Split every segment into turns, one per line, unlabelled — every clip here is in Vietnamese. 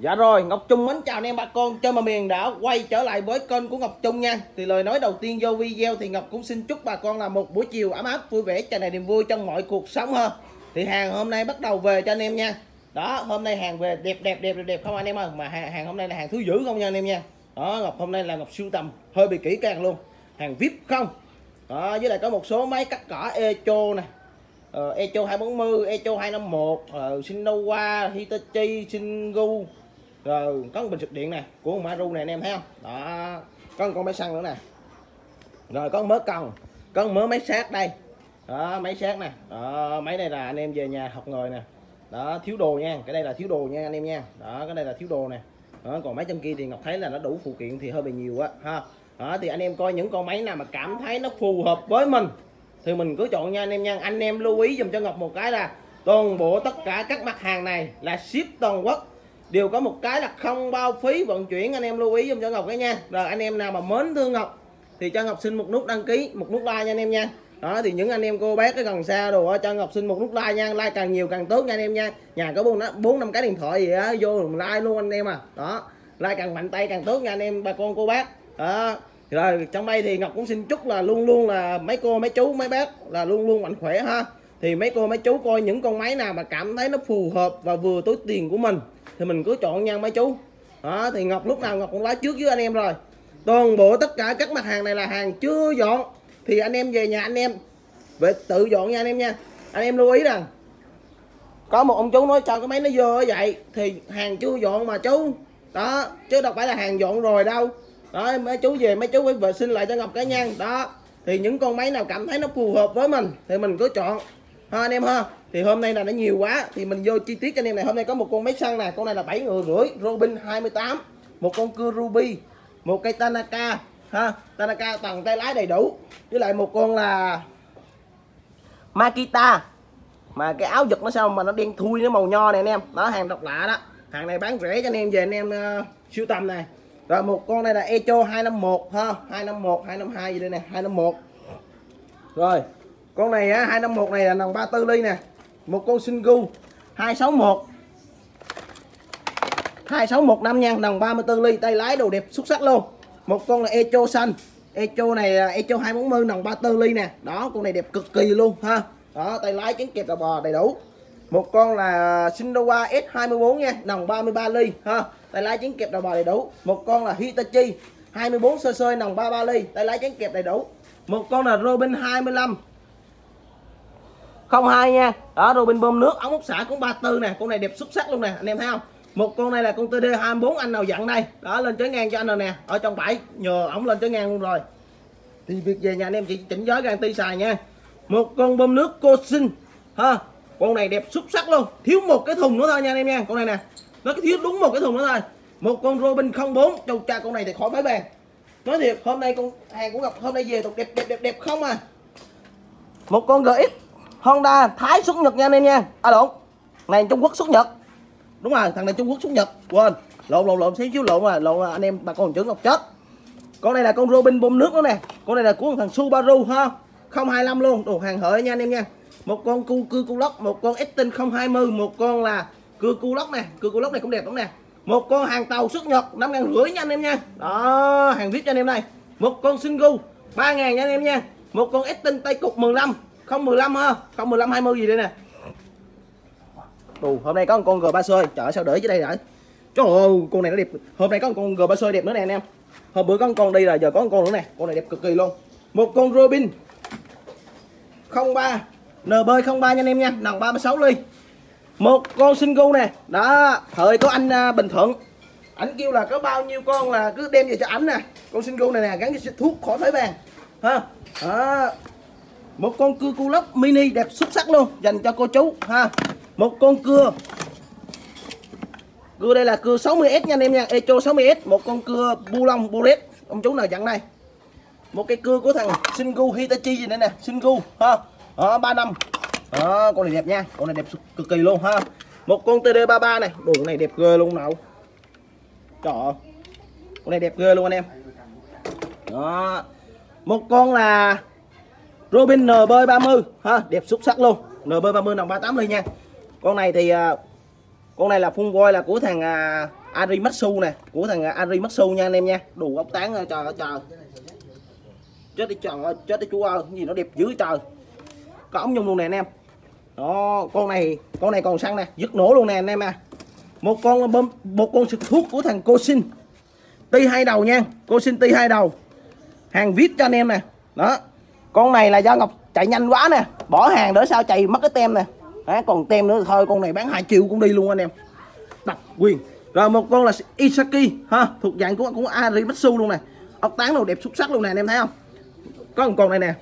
Dạ rồi, Ngọc Trung mến chào anh em bà con. Chơi mà miền đã quay trở lại với kênh của Ngọc Trung nha. Thì lời nói đầu tiên vô video thì Ngọc cũng xin chúc bà con là một buổi chiều ấm áp vui vẻ tràn đầy niềm vui trong mọi cuộc sống hơn Thì hàng hôm nay bắt đầu về cho anh em nha. Đó, hôm nay hàng về đẹp đẹp đẹp đẹp, đẹp không anh em ơi? Mà hàng, hàng hôm nay là hàng thứ dữ không nha anh em nha. Đó, Ngọc hôm nay là Ngọc sưu tầm hơi bị kỹ càng luôn. Hàng VIP không? Đó, với lại có một số máy cắt cỏ Echo nè. Uh, Echo 240, Echo 251, uh, Shinowa, Hitachi, Shingu rồi có một bình xịt điện nè, của Maru này anh em thấy không? Đó có một con máy xăng nữa nè. Rồi có mớ cần có mớ máy sát đây. Đó, máy sát nè. Đó, máy này là anh em về nhà học ngồi nè. Đó, thiếu đồ nha, cái đây là thiếu đồ nha, anh em nha. Đó, cái đây là thiếu đồ nè. Đó, còn máy trong kia thì ngọc thấy là nó đủ phụ kiện thì hơi bị nhiều á, ha. Đó, thì anh em coi những con máy nào mà cảm thấy nó phù hợp với mình, thì mình cứ chọn nha, anh em nha. Anh em lưu ý dùm cho ngọc một cái là toàn bộ tất cả các mặt hàng này là ship toàn quốc đều có một cái là không bao phí vận chuyển, anh em lưu ý giùm cho Ngọc cái nha. Rồi, anh em nào mà mến thương Ngọc thì cho Ngọc xin một nút đăng ký, một nút like nha anh em nha. Đó, thì những anh em cô bác cái gần xa đồ cho Ngọc xin một nút like nha. Like càng nhiều càng tốt nha anh em nha. Nhà có bốn bốn, năm cái điện thoại gì á, vô like luôn anh em à. Đó, like càng mạnh tay càng tốt nha anh em, bà con, cô bác. Đó, rồi, trong đây thì Ngọc cũng xin chúc là luôn luôn là mấy cô, mấy chú, mấy bác là luôn luôn mạnh khỏe ha. Thì mấy cô, mấy chú coi những con máy nào mà cảm thấy nó phù hợp và vừa túi tiền của mình thì mình cứ chọn nha mấy chú. Đó, thì ngọc lúc nào ngọc cũng nói trước với anh em rồi. Toàn bộ tất cả các mặt hàng này là hàng chưa dọn. Thì anh em về nhà anh em. Về tự dọn nha anh em nha. Anh em lưu ý rằng, có một ông chú nói cho cái máy nó vô vậy? Thì hàng chưa dọn mà chú. Đó, chứ đâu phải là hàng dọn rồi đâu. Đó, mấy chú về, mấy chú phải vệ sinh lại cho ngọc cái nhan đó, thì những con máy nào cảm thấy nó phù hợp với mình, thì mình cứ chọn ha anh em ha? Thì hôm nay là nó nhiều quá thì mình vô chi tiết cho anh em này. Hôm nay có một con máy xăng này con này là bảy người rưỡi Robin 28 một con cưa Ruby một cây Tanaka ha? Tanaka toàn tay lái đầy đủ với lại một con là Makita. Mà cái áo giật nó sao mà nó đen thui nó màu nho này anh em. Đó hàng độc lạ đó. Hàng này bán rẻ cho anh em về anh em ờ, uh, siêu tầm này. Rồi một con này là Echo 251 ha? 251 252 gì đây nè 251 rồi con này á 251 này là nòng 34 ly nè. Một con Singu 261 2615 nha đồng 34 ly, tay lái đồ đẹp xuất sắc luôn. Một con là Echo xanh Echo này là Echo 240 đồng 34 ly nè. Đó, con này đẹp cực kỳ luôn, ha. Đó, tay lái chén kẹp là bò đầy đủ. Một con là Shinowa S24 nha đồng 33 ly, ha. Tay lái chén kẹp đầu bò đầy đủ. Một con là Hitachi 24 cc nòng 33 ly, tay lái chén kẹp đầy đủ. Một con là Robin 25 02 nha. Đó, Robin bơm nước, ống hút xả cũng 34 nè. Con này đẹp xuất sắc luôn nè, anh em thấy không? Một con này là con TD 24 anh nào dặn đây. Đó, lên tới ngang cho anh rồi nè. Ở trong bãi, nhờ ổng lên tới ngang luôn rồi. Thì việc về nhà anh em chỉ chỉnh gió ti xài nha. Một con bơm nước cô sinh, ha. Con này đẹp xuất sắc luôn. Thiếu một cái thùng nữa thôi nha anh em nha, con này nè. Nó thiếu đúng một cái thùng nữa thôi. Một con Robin 04 châu cha con này thì khỏi phải bàn nói thiệt, hôm nay con hàng cũng gặp, hôm nay về tục đẹp đẹp đẹp đẹp không à. Một con GX Honda Thái xuất Nhật nha anh em nha. À lộn này Trung Quốc xuất Nhật. Đúng rồi thằng này Trung Quốc xuất Nhật. Quên. Lộn lộn lộn xíu xíu lộn rồi lộn à, anh em bà con trưởng ngọc chết. Con này là con Robin bơm nước đó nè. Con này là của thằng Subaru ha. 025 luôn. Đồ hàng hợi nha anh em nha. Một con cu Cư cu lóc một con Estin 020 một con là Cư cu lóc nè. Cư cu lóc này cũng đẹp lắm nè. Một con hàng tàu xuất Nhật năm ngàn rưỡi nha anh em nha. Đó hàng vip cho anh em đây, một con Singu ba ngàn nha anh em nha. Một con Estin tay cục 15 không 15 ha không 15 20 gì đây nè? Đồ, hôm nay có một con G3 sơi trời sao để dưới đây rồi trời ơi con này nó đẹp. Hôm nay có một con G3 sơi đẹp nữa nè anh em. Hôm bữa có một con đi là giờ có một con nữa nè. Con này đẹp cực kỳ luôn. Một con Robin. 03 NB03 nha anh em nha. Nòng 36 ly. Một con single nè. Đó thời có anh à, Bình Thuận. Ảnh kêu là có bao nhiêu con là cứ đem về cho ảnh nè. Con single này nè gắn cái thuốc khỏi phải vàng. Ha? Đó một con cưa cu lốc mini đẹp xuất sắc luôn dành cho cô chú ha. Một con cưa. Cưa đây là cưa 60s nha anh em nha Echo 60s một con cưa bu lông bu ông chú nào dặn đây? Một cái cưa của thằng Shingu Hitachi gì nữa nè Shingu ha. Đó, 3 năm. Đó, con này đẹp nha con này đẹp cực kỳ luôn ha. Một con TD33 này đồ này đẹp ghê luôn nào. Trời con này đẹp ghê luôn anh em. Đó. Một con là Robin NB30 ha, đẹp xuất sắc luôn. NB30 đồng 38 ly nha. Con này thì à, con này là phun voi là của thằng à, Ari Arimatsu nè, của thằng à, Arimatsu nha anh em nha. Đủ ốc tán rồi trời ơi, trời. Chết đi trời ơi, chết đi chú ơi gì nó đẹp dữ trời. Có ống nhung luôn nè anh em. Đó, con này con này còn xăng nè dứt nổ luôn nè anh em à một con bơm một con xịt thuốc của thằng cô sinh ti hai đầu nha cô sinh ti hai đầu. Hàng viết cho anh em nè. Đó con này là do ngọc chạy nhanh quá nè bỏ hàng đỡ sao chạy mất cái tem nè. À, còn tem nữa thôi con này bán 2 triệu cũng đi luôn anh em. Đặc quyền. Rồi một con là Isaki ha thuộc dạng của cũng Arimatsu luôn nè. Ốc tán đồ đẹp xuất sắc luôn nè anh em thấy không? Có một con này nè.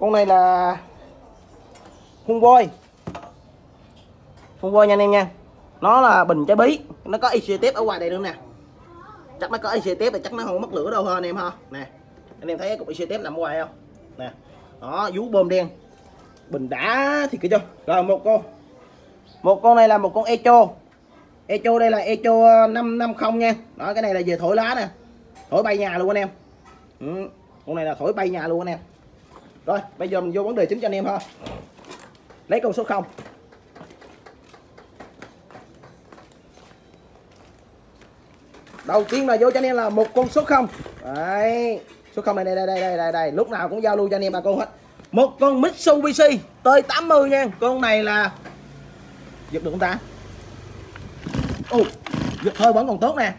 Con này là hung voi hung voi nha anh em nha. Nó là bình trái bí. Nó có IC tiếp ở ngoài đây nữa nè. Chắc nó có IC tiếp thì chắc nó không mất lửa đâu hơn anh em ha. Nè anh em thấy cục IC tép nằm ngoài không? Nè, đó, vú bơm đen. Bình đã thì cái chưa rồi, một con. Một con này là một con echo. Echo đây là echo ờ, 550 nha. Đó, cái này là về thổi lá nè. Thổi bay nhà luôn anh em. Ừ. con này là thổi bay nhà luôn anh em. Rồi, bây giờ mình vô vấn đề chính cho anh em thôi lấy con số 0 đầu tiên là vô cho anh em là một con số 0 đấy số không này đây đây đây đây đây, đây. lúc nào cũng giao lưu cho anh em bà con hết. Một con Mitsubishi T80 nha. Con này là giật được không ta? Ồ giật hơi vẫn còn tốt nè.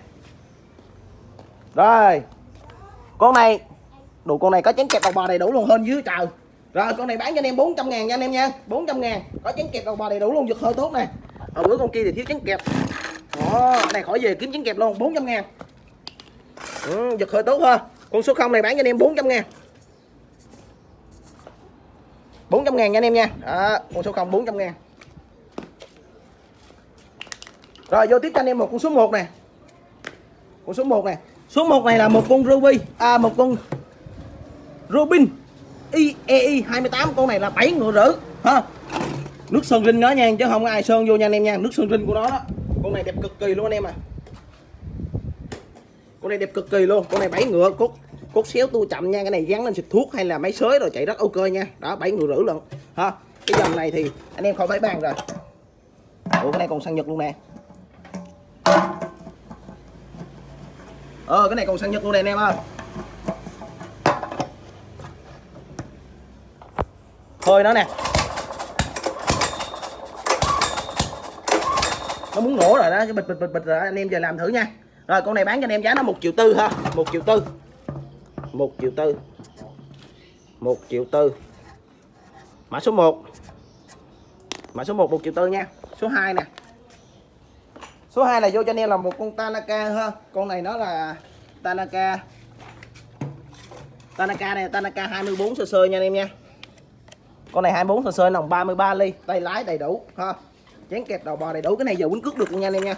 Rồi con này đủ con này có chén kẹp đầu bò đầy đủ luôn hơn dưới trời. Rồi con này bán cho anh em 400 ngàn nha anh em nha. 400 ngàn có chén kẹp đầu bò đầy đủ luôn giật hơi tốt nè. Ở bữa con kia thì thiếu chén kẹp. Đó này khỏi về kiếm chén kẹp luôn 400 ngàn. Ừ, giật hơi tốt ha con số 0 này bán cho anh em 400 ngàn. 400 ngàn nha anh em nha. Đó, con số 0 400 ngàn. Rồi vô tiếp cho anh em một con số 1 nè con số 1 nè số 1 này là một con ruby à một con Robin IEI 28 con này là 7 ngựa rưỡi ha. Nước sơn rinh đó nha chứ không có ai sơn vô nha anh em nha. Nước sơn rinh của nó đó. Con này đẹp cực kỳ luôn anh em à con này đẹp cực kỳ luôn. Con này bảy ngựa. Cốt cốt xéo tua chậm nha. Cái này gắn lên xịt thuốc hay là máy xới rồi chạy rất ok nha. Đó, bảy ngựa rưỡi luôn ha, cái dòng này thì anh em khỏi phải bàn rồi. Ủa, cái này còn sang nhật luôn nè. Ờ cái này còn sang nhật luôn nè, anh em ơi. Hơi nó nè. Nó muốn nổ rồi đó. Cái bịch bịch bịch bịch rồi anh em giờ làm thử nha rồi, con này bán cho anh em giá nó một triệu tư ha. Một triệu tư. Một triệu tư. Một triệu tư. Mã số 1 mã số 1 một triệu tư nha. Số 2 nè. Số 2 là vô cho anh em là một con Tanaka ha. Con này nó là Tanaka. Tanaka này, Tanaka 24 sơ sơ nha anh em nha. Con này 24 sơ sơ, nòng 33 ly. Tay lái đầy đủ ha. Chén kẹp đầu bò đầy đủ. Cái này giờ quýnh cước được luôn nha anh em nha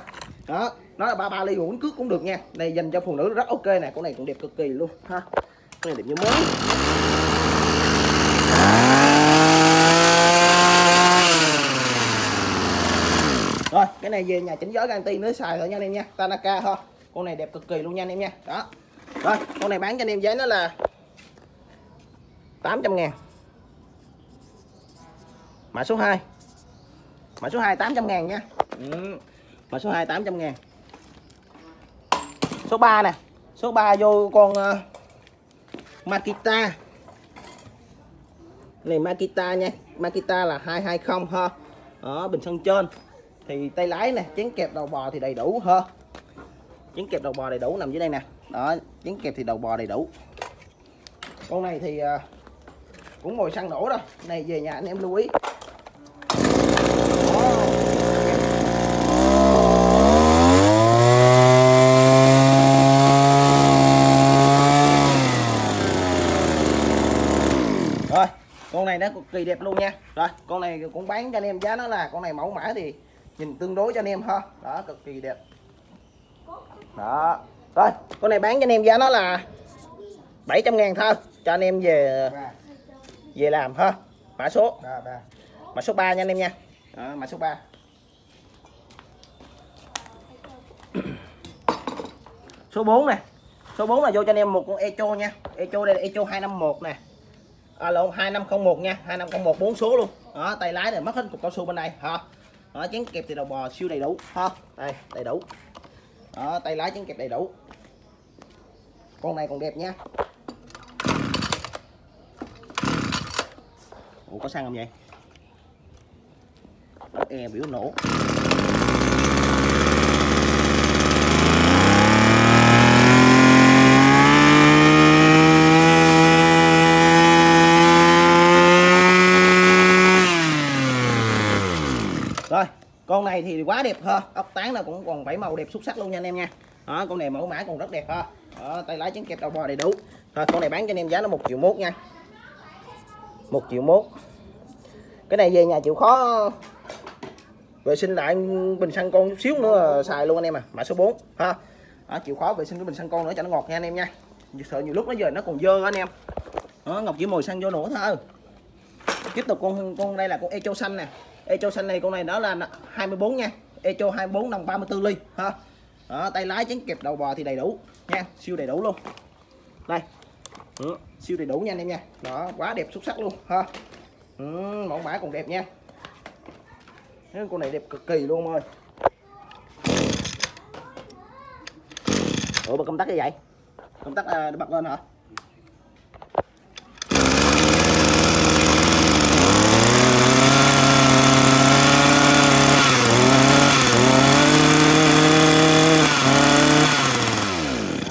đó nó là 33 ly uống cước cũng được nha. Này, dành cho phụ nữ rất ok nè, con này cũng đẹp cực kỳ luôn, ha. Con này đẹp như mới. Rồi, cái này về nhà chỉnh gió ganti nữa xài thôi nha anh em nha. Tanaka thôi con này đẹp cực kỳ luôn nha anh em nha. Đó. Rồi, con này bán cho anh em giá nó là 800 ngàn. Mã số 2 mã số 2 800 ngàn nha. Ừ mã số 2 800 ngàn. Số 3 nè. Số 3 vô con uh, Makita. Này Makita nha. Makita là 220 ha. Ở bình sân trên. Thì tay lái nè chén kẹp đầu bò thì đầy đủ ha. Chén kẹp đầu bò đầy đủ nằm dưới đây nè. Đó chén kẹp thì đầu bò đầy đủ. Con này thì uh, cũng ngồi xăng nổ rồi này về nhà anh em lưu ý rồi con này nó cực kỳ đẹp luôn nha. Rồi con này cũng bán cho anh em giá nó là con này mẫu mã thì nhìn tương đối cho anh em ha. Đó cực kỳ đẹp. Đó. Rồi con này bán cho anh em giá nó là 700 ngàn thôi cho anh em về về làm ha. Mã số. Mã số 3 nha anh em nha. Đó, mã số 3 số 4 nè. Số 4 là vô cho anh em một con echo nha. Echo đây là echo 251 nè à lộn 2501 nha 2501 bốn số luôn. Đó, tay lái này mất hết cục cao su bên đây hả đó, chén kẹp thì đầu bò siêu đầy đủ, ha. Đây, đầy đủ. Đó, tay lái chén kẹp đầy đủ. Con này còn đẹp nha. Ủa, có xăng không vậy? Đó e biểu nổ rồi con này thì quá đẹp ha. Ốc tán là cũng còn bảy màu đẹp xuất sắc luôn nha anh em nha. Đó con này mẫu mã còn rất đẹp ha. Đó, tay lái trứng kẹp đầu bò đầy đủ. Rồi con này bán cho anh em giá nó một triệu mốt nha. Một triệu mốt. Cái này về nhà chịu khó. Vệ sinh lại bình xăng con chút xíu nữa xài luôn anh em à mã số 4 ha. Đó, chịu khó vệ sinh cái bình xăng con nữa cho nó ngọt nha anh em nha. Sợ nhiều lúc nó giờ nó còn dơ anh em. Đó, ngọc chỉ mồi xăng vô nữa thôi. Tiếp tục con con đây là con echo xanh nè echo xanh này con này đó là 24 nha. Echo 24 đồng 34 ly ha. Đó, tay lái chén kẹp đầu bò thì đầy đủ nha. Siêu đầy đủ luôn. Đây. Ừ, siêu đầy đủ nha anh em nha. Đó quá đẹp xuất sắc luôn ha. Ừ, mẫu mã còn đẹp nha. Con này đẹp cực kỳ luôn ơi ủa bật công tắc như vậy? Công tắc à, bật lên hả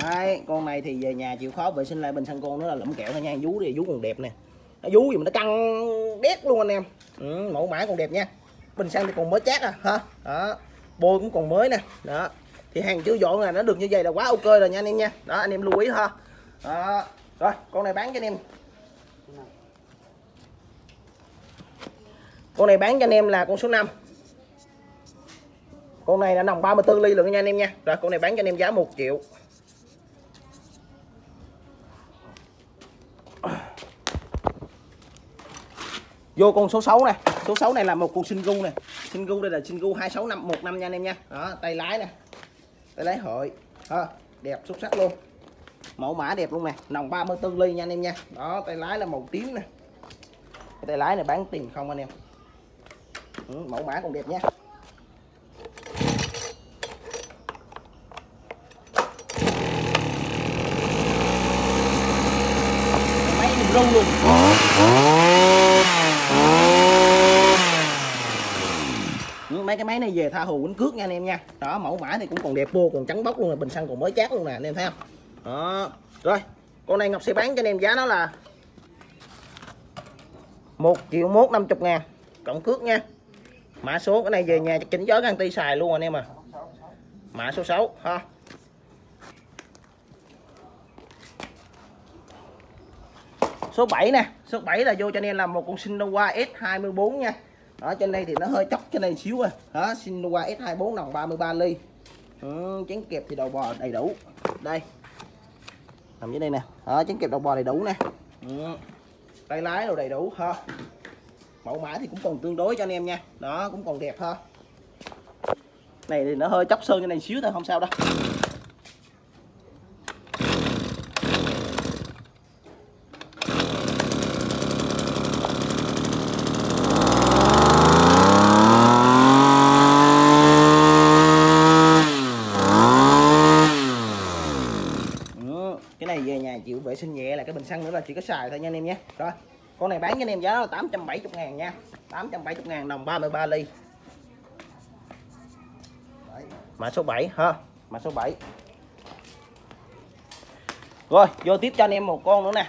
Đấy, con này thì về vệ sinh lại bình xăng con nữa là lẫm kẹo thôi nha. Vú đi, vú còn đẹp nè. Nó vú gì mà nó căng đét luôn anh em. Ừ, mẫu mã còn đẹp nha. Bình xăng thì còn mới chát à ha đó bôi cũng còn mới nè. Đó thì hàng chưa dọn là nó được như vậy là quá ok rồi nha anh em nha. Đó anh em lưu ý ha. Đó rồi con này bán cho anh em. Con này bán cho anh em là con số 5 con này là nòng 34 ly lượng nha anh em nha. Rồi con này bán cho anh em giá 1 triệu. Vô con số 6 này số 6 này là một con sinh gu này sinh gu đây là sinh gu 26515 nha anh em nha. Đó tay lái nè. Tay lái hội. Ha đẹp xuất sắc luôn. Mẫu mã đẹp luôn nè. Nòng 34 ly nha anh em nha. Đó tay lái là màu tím nè. Tay lái này bán tiền không anh em? Ừ, mẫu mã còn đẹp nha máy mình rung luôn Ừ, mấy cái máy này về tha hồ quýnh cước nha anh em nha. Đó, mẫu mã thì cũng còn đẹp vô, còn trắng bóc luôn là bình xăng còn mới chát luôn nè, anh em thấy không? Đó, rồi, con này Ngọc sẽ bán cho anh em, giá nó là một triệu mốt năm chục ngàn, cộng cước nha. Mã số cái này về nhà chỉnh gió găng ti xài luôn anh em à. Mã số 6 ha. Số 7 nè, số 7 là vô cho anh em là một con Sinova S24 nha đó trên đây thì nó hơi chóc trên đây xíu à. Đó Sinua S24 nòng 33 ly. Ừ, chén kẹp thì đầu bò đầy đủ. Đây. Nằm dưới đây nè. Đó chén kẹp đầu bò đầy đủ nè. Ừ. tay lái đồ đầy đủ ha. Mẫu mã thì cũng còn tương đối cho anh em nha. Đó cũng còn đẹp ha. Này thì nó hơi chóc sơn trên này xíu thôi không sao đâu Ừ, cái này về nhà chịu vệ sinh nhẹ là cái bình xăng nữa là chỉ có xài thôi nha anh em nhé. Rồi con này bán cho anh em giá là 870 ngàn nha. 870 ngàn đồng 33 ly. Mã số 7 ha mã số 7 rồi vô tiếp cho anh em một con nữa nè.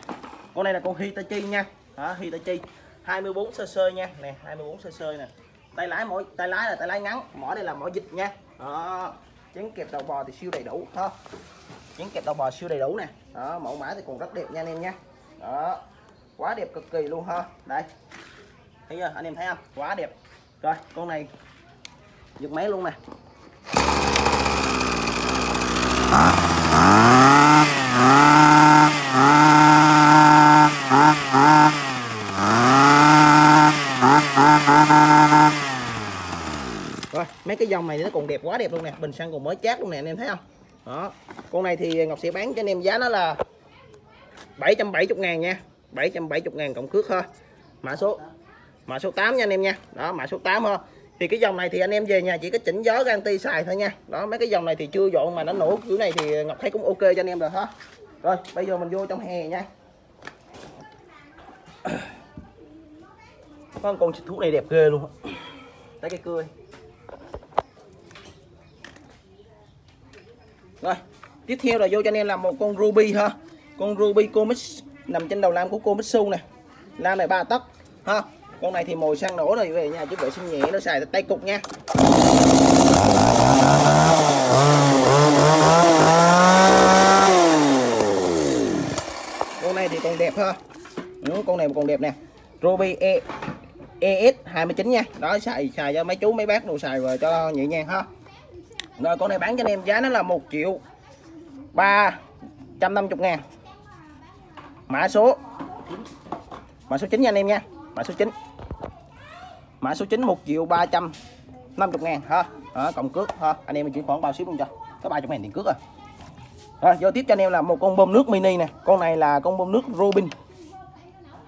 Con này là con Hitachi nha. Đó, Hitachi 24 sơ nha. Nè 24 sơ nè. Tay lái mỗi tay lái là tay lái ngắn mỏ đây là mỏ dịch nha. Đó chén kẹp đầu bò thì siêu đầy đủ ha. Chén kẹp đầu bò siêu đầy đủ nè. Đó mẫu mã thì còn rất đẹp nha anh em nha đó. Quá đẹp cực kỳ luôn ha. Đây. Thấy chưa? Anh em thấy không? Quá đẹp. Rồi, con này giật máy luôn nè. Rồi, mấy cái dòng này nó còn đẹp, quá đẹp luôn nè. Bình xăng còn mới chát luôn nè, anh em thấy không? Đó. Con này thì Ngọc sẽ bán cho anh em, giá nó là 770 ngàn nha. 770 ngàn cộng cước ha. Mã số mã số 8 nha anh em nha. Đó mã số 8 ha. Thì cái dòng này thì anh em về nhà chỉ có chỉnh gió ganti xài thôi nha. Đó mấy cái dòng này thì chưa dọn mà nó nổ kiểu này thì ngọc thấy cũng ok cho anh em rồi ha. Rồi bây giờ mình vô trong hè nha. Con con thú này đẹp ghê luôn tới cái cười, rồi tiếp theo là vô cho anh em là một con ruby ha con ruby comics nằm trên đầu lam của comitsu nè. Lam này ba tấc ha? Con này thì mồi sang nổ rồi về nhà chứ vệ sinh nhẹ nó xài tay cục nha. Con này thì còn đẹp ha? Ừ, con này còn đẹp nè. Ruby e ES 29 nha. Đó xài xài cho mấy chú mấy bác đồ xài rồi cho nhẹ nhàng ha. Rồi con này bán cho anh em giá nó là 1 triệu 350 ngàn mã số. Mã số 9 nha anh em nha. Mã số 9 mã số 9 1 triệu 350 ngàn ha. Đó, cộng cước ha. Anh em mình chuyển khoản bao ship luôn cho. Có 30 ngàn tiền cước rồi. Rồi giao tiếp cho anh em là một con bơm nước mini nè. Con này là con bơm nước Robin.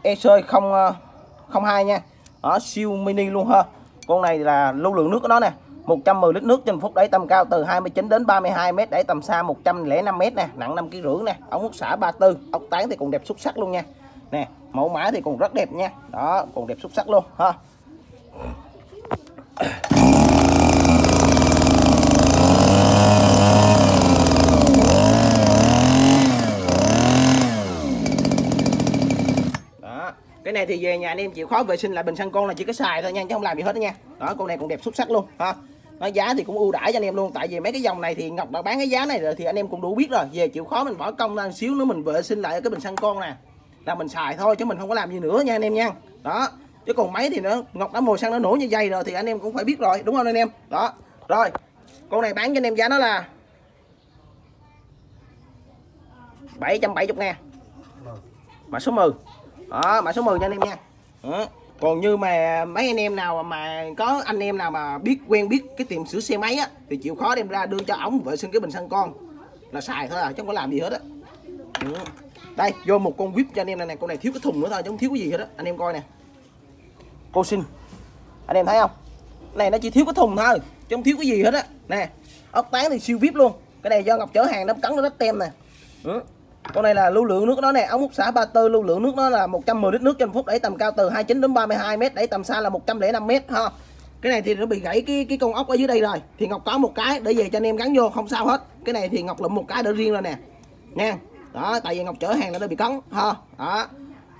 EC 002 ờ, nha. Đó, siêu mini luôn ha. Con này là lưu lượng nước của nó nè. 110 lít nước trên phút đẩy tầm cao từ 29 đến 32 mét đẩy tầm xa 105 mét nè, nặng 5 kg rưỡi nè, ống hút xả 34 ốc tán thì còn đẹp xuất sắc luôn nha. Nè, mẫu mã thì còn rất đẹp nha. Đó, còn đẹp xuất sắc luôn, ha. Cái này thì về nhà anh em chịu khó vệ sinh lại bình xăng con là chỉ có xài thôi nha, chứ không làm gì hết đó nha. Đó, con này cũng đẹp xuất sắc luôn, ha nó giá thì cũng ưu đãi cho anh em luôn, tại vì mấy cái dòng này thì ngọc đã bán cái giá này rồi thì anh em cũng đủ biết rồi. Về chịu khó mình bỏ công ra xíu nữa mình vệ sinh lại cái bình xăng con nè. Là mình xài thôi chứ mình không có làm gì nữa nha anh em nha. Đó, chứ còn máy thì nó, ngọc đã mồi xăng nó nổ như dây rồi thì anh em cũng phải biết rồi, đúng không anh em? Đó, rồi, con này bán cho anh em giá nó là 770 ngàn mã số 10 đó, mã số 10 nha anh em nha. Đó còn như mà mấy anh em nào mà có anh em nào mà biết quen biết cái tiệm sửa xe máy á thì chịu khó đem ra đưa cho ống vệ sinh cái bình xăng con. Là xài thôi à chứ không có làm gì hết á. Ừ. Đây vô một con whip cho anh em này, này con này thiếu cái thùng nữa thôi chứ không thiếu cái gì hết á. Anh em coi nè. Cô xin anh em thấy không? Này nó chỉ thiếu cái thùng thôi chứ không thiếu cái gì hết á. Nè ốc tán thì siêu vip luôn. Cái này do ngọc chở hàng nó cắn nó rất tem nè. Ừ con này là lưu lượng nước nó nè, ống hút xả 34 lưu lượng nước nó là 110 lít nước trên phút, đẩy tầm cao từ 29 đến 32 mét, đẩy tầm xa là 105 mét, ha. Cái này thì nó bị gãy cái cái con ốc ở dưới đây rồi. Thì ngọc có một cái để về cho anh em gắn vô, không sao hết. Cái này thì ngọc lụm một cái để riêng rồi nè. Nha. Đó, tại vì ngọc chở hàng là nó bị cấn, ha. Đó.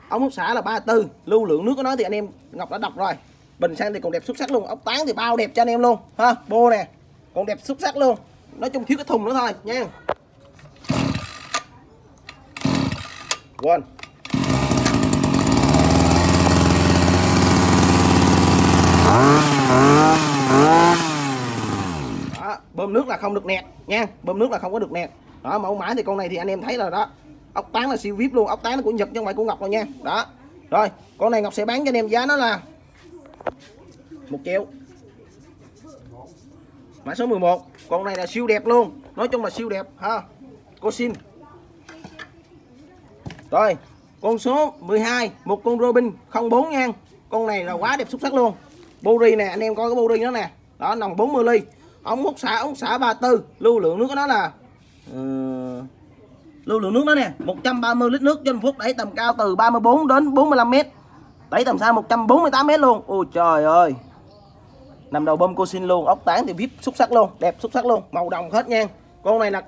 Ống hút xả là 34 lưu lượng nước của nó thì anh em, ngọc đã đọc rồi. Bình xăng thì còn đẹp xuất sắc luôn, ốc tán thì bao đẹp cho anh em luôn, ha. Bô nè, còn đẹp xuất sắc luôn. Nói chung thiếu cái thùng nữa thôi, nha. Quên đó, bơm nước là không được nẹt nha. Bơm nước là không có được nẹt. Đó mẫu mã thì con này thì anh em thấy là đó. Ốc tán là siêu vip luôn ốc tán nó của nhật chứ không phải của ngọc rồi nha. Đó. Rồi con này ngọc sẽ bán cho anh em giá nó là một triệu. Mã số 11 con này là siêu đẹp luôn. Nói chung là siêu đẹp ha. Cô xin rồi con số 12 một con Robin 04 nha con này là quá đẹp xuất sắc luôn. Buri nè anh em coi cái buri nó nè. Đó nòng 40 ly. Ống hút xả ống xả 34 lưu lượng nước của nó là uh, lưu lượng nước nó nè 130 lít nước trên phút đẩy tầm cao từ 34 đến 45 mét. Đẩy tầm xa 148 mét luôn. Ôi trời ơi. Nằm đầu bơm cô xin luôn. Ốc tán thì vip xuất sắc luôn. Đẹp xuất sắc luôn. Màu đồng hết nha con này là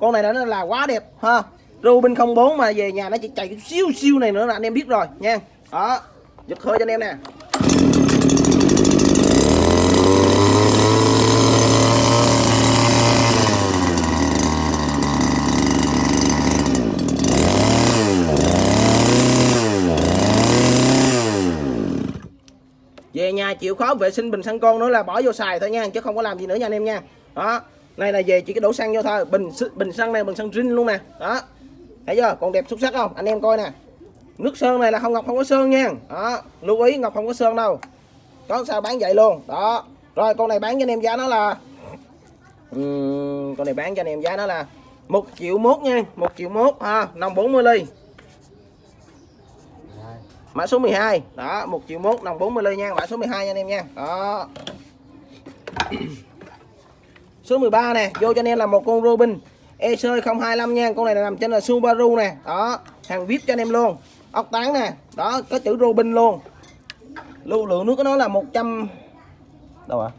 con này nó là quá đẹp ha. Rubin 04 mà về nhà nó chỉ chạy siêu siêu này nữa là anh em biết rồi, nha. Đó, giật hơi cho anh em nè. Về nhà chịu khó vệ sinh bình xăng con nữa là bỏ vô xài thôi nha, chứ không có làm gì nữa nha anh em nha. Đó này là về chỉ cái đổ xăng vô thôi. Bình bình xăng này, bình xăng rin luôn nè. Đó thấy chưa? Còn đẹp xuất sắc không? Anh em coi nè. Nước sơn này là không ngọc không có sơn nha. Đó lưu ý ngọc không có sơn đâu. Có sao bán vậy luôn. Đó. Rồi con này bán cho anh em giá nó là uhm, con này bán cho anh em giá nó là một triệu mốt nha. Một triệu mốt ha nồng 40 ly. Mã số 12 đó một triệu mốt nồng 40 ly nha. Mã số 12 nha anh em nha. Đó. Số 13 nè vô cho anh em là một con Robin. EC 025 nha, con này là nằm trên là Subaru nè. Đó, hàng vip cho anh em luôn. Ốc tán nè. Đó, có chữ Robin luôn. Lưu lượng nước của nó là 100 đâu ạ?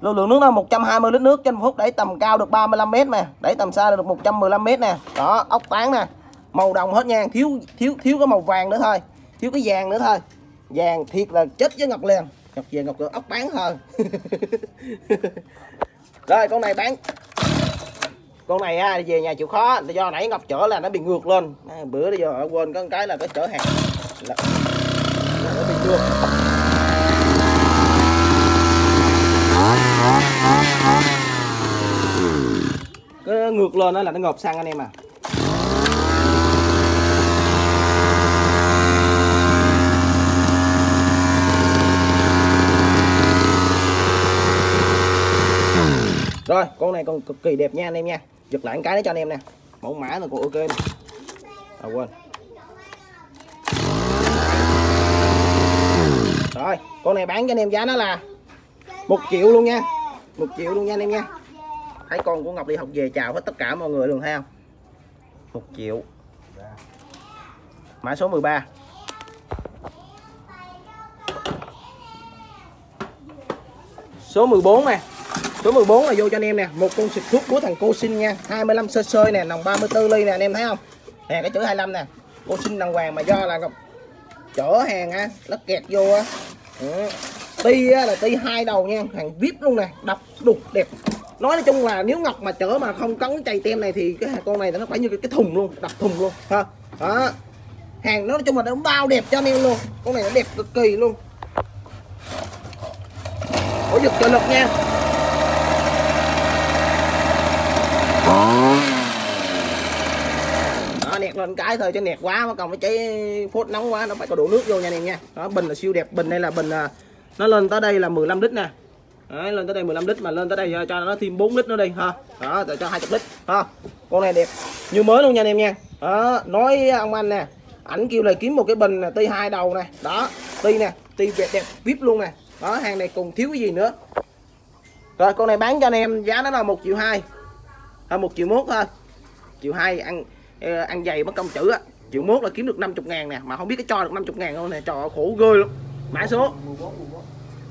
Lưu lượng nước là 120 lít nước trên phút, đẩy tầm cao được 35 m nè đẩy tầm xa được 115 m nè. Đó, ốc tán nè. Màu đồng hết nha. Thiếu thiếu thiếu cái màu vàng nữa thôi. Thiếu cái vàng nữa thôi. Vàng thiệt là chết với ngọc liền. Ngọc về ngọc cửa ốc bán thôi. Rồi, con này bán con này á về nhà chịu khó do nãy ngọc chở là nó bị ngược lên. À, bữa bây giờ quên có cái là có chở hàng. Là, là nó bị ngược. Cái ngược lên đó là nó ngộp xăng anh em à. Rồi, con này còn cực kỳ đẹp nha anh em nha. Giật lại cái đó cho anh em nè. Mẫu mã là còn ok nè. À quên. Rồi, con này bán cho anh em giá nó là một triệu luôn nha. Một triệu luôn nha anh em nha. Thấy con của Ngọc đi học về chào hết tất cả mọi người luôn, thấy không? Một triệu. Mã số 13 số 14 nè số 14 là vô cho anh em nè. Một con xịt thuốc của thằng cô sinh nha 25 sơ sơi nè nòng 34 ly nè anh em thấy không? Nè cái chữ 25 nè. Cô sinh đàng hoàng mà do là Ngọc chở hàng á nó kẹt vô á. Ừ. ti á, là ti hai đầu nha hàng vip luôn nè đập đục đẹp. Nói nói chung là nếu ngọc mà chở mà không cấn chày tem này thì cái con này nó phải như cái, cái thùng luôn đập thùng luôn ha. Đó. Hàng nó nói chung là nó bao đẹp cho anh em luôn con này nó đẹp cực kỳ luôn. Ổ giật trợ lực nha đó. Nẹt lên cái thôi cho nẹt quá mà còn phải cháy phốt nóng quá nó phải có đổ nước vô nha anh em nha. Đó bình là siêu đẹp bình đây là bình à, nó lên tới đây là 15 lít nè. Đấy, lên tới đây 15 lít mà lên tới đây à, cho nó thêm 4 lít nữa đi ha. Đó để cho 20 lít ha. Con này đẹp như mới luôn nha anh em nha. Đó nói ông anh nè ảnh kêu là kiếm một cái bình ti hai đầu nè. Đó ti nè ti đẹp đẹp vip luôn nè. Đó hàng này cùng thiếu cái gì nữa. Rồi con này bán cho anh em giá nó là một triệu hai à, một triệu mốt thôi triệu hai ăn ờ, ăn dày mất công chữ á. Triệu mốt là kiếm được 50 ngàn nè mà không biết cái cho được 50 ngàn không nè. Trò khổ ghê luôn. Mã số.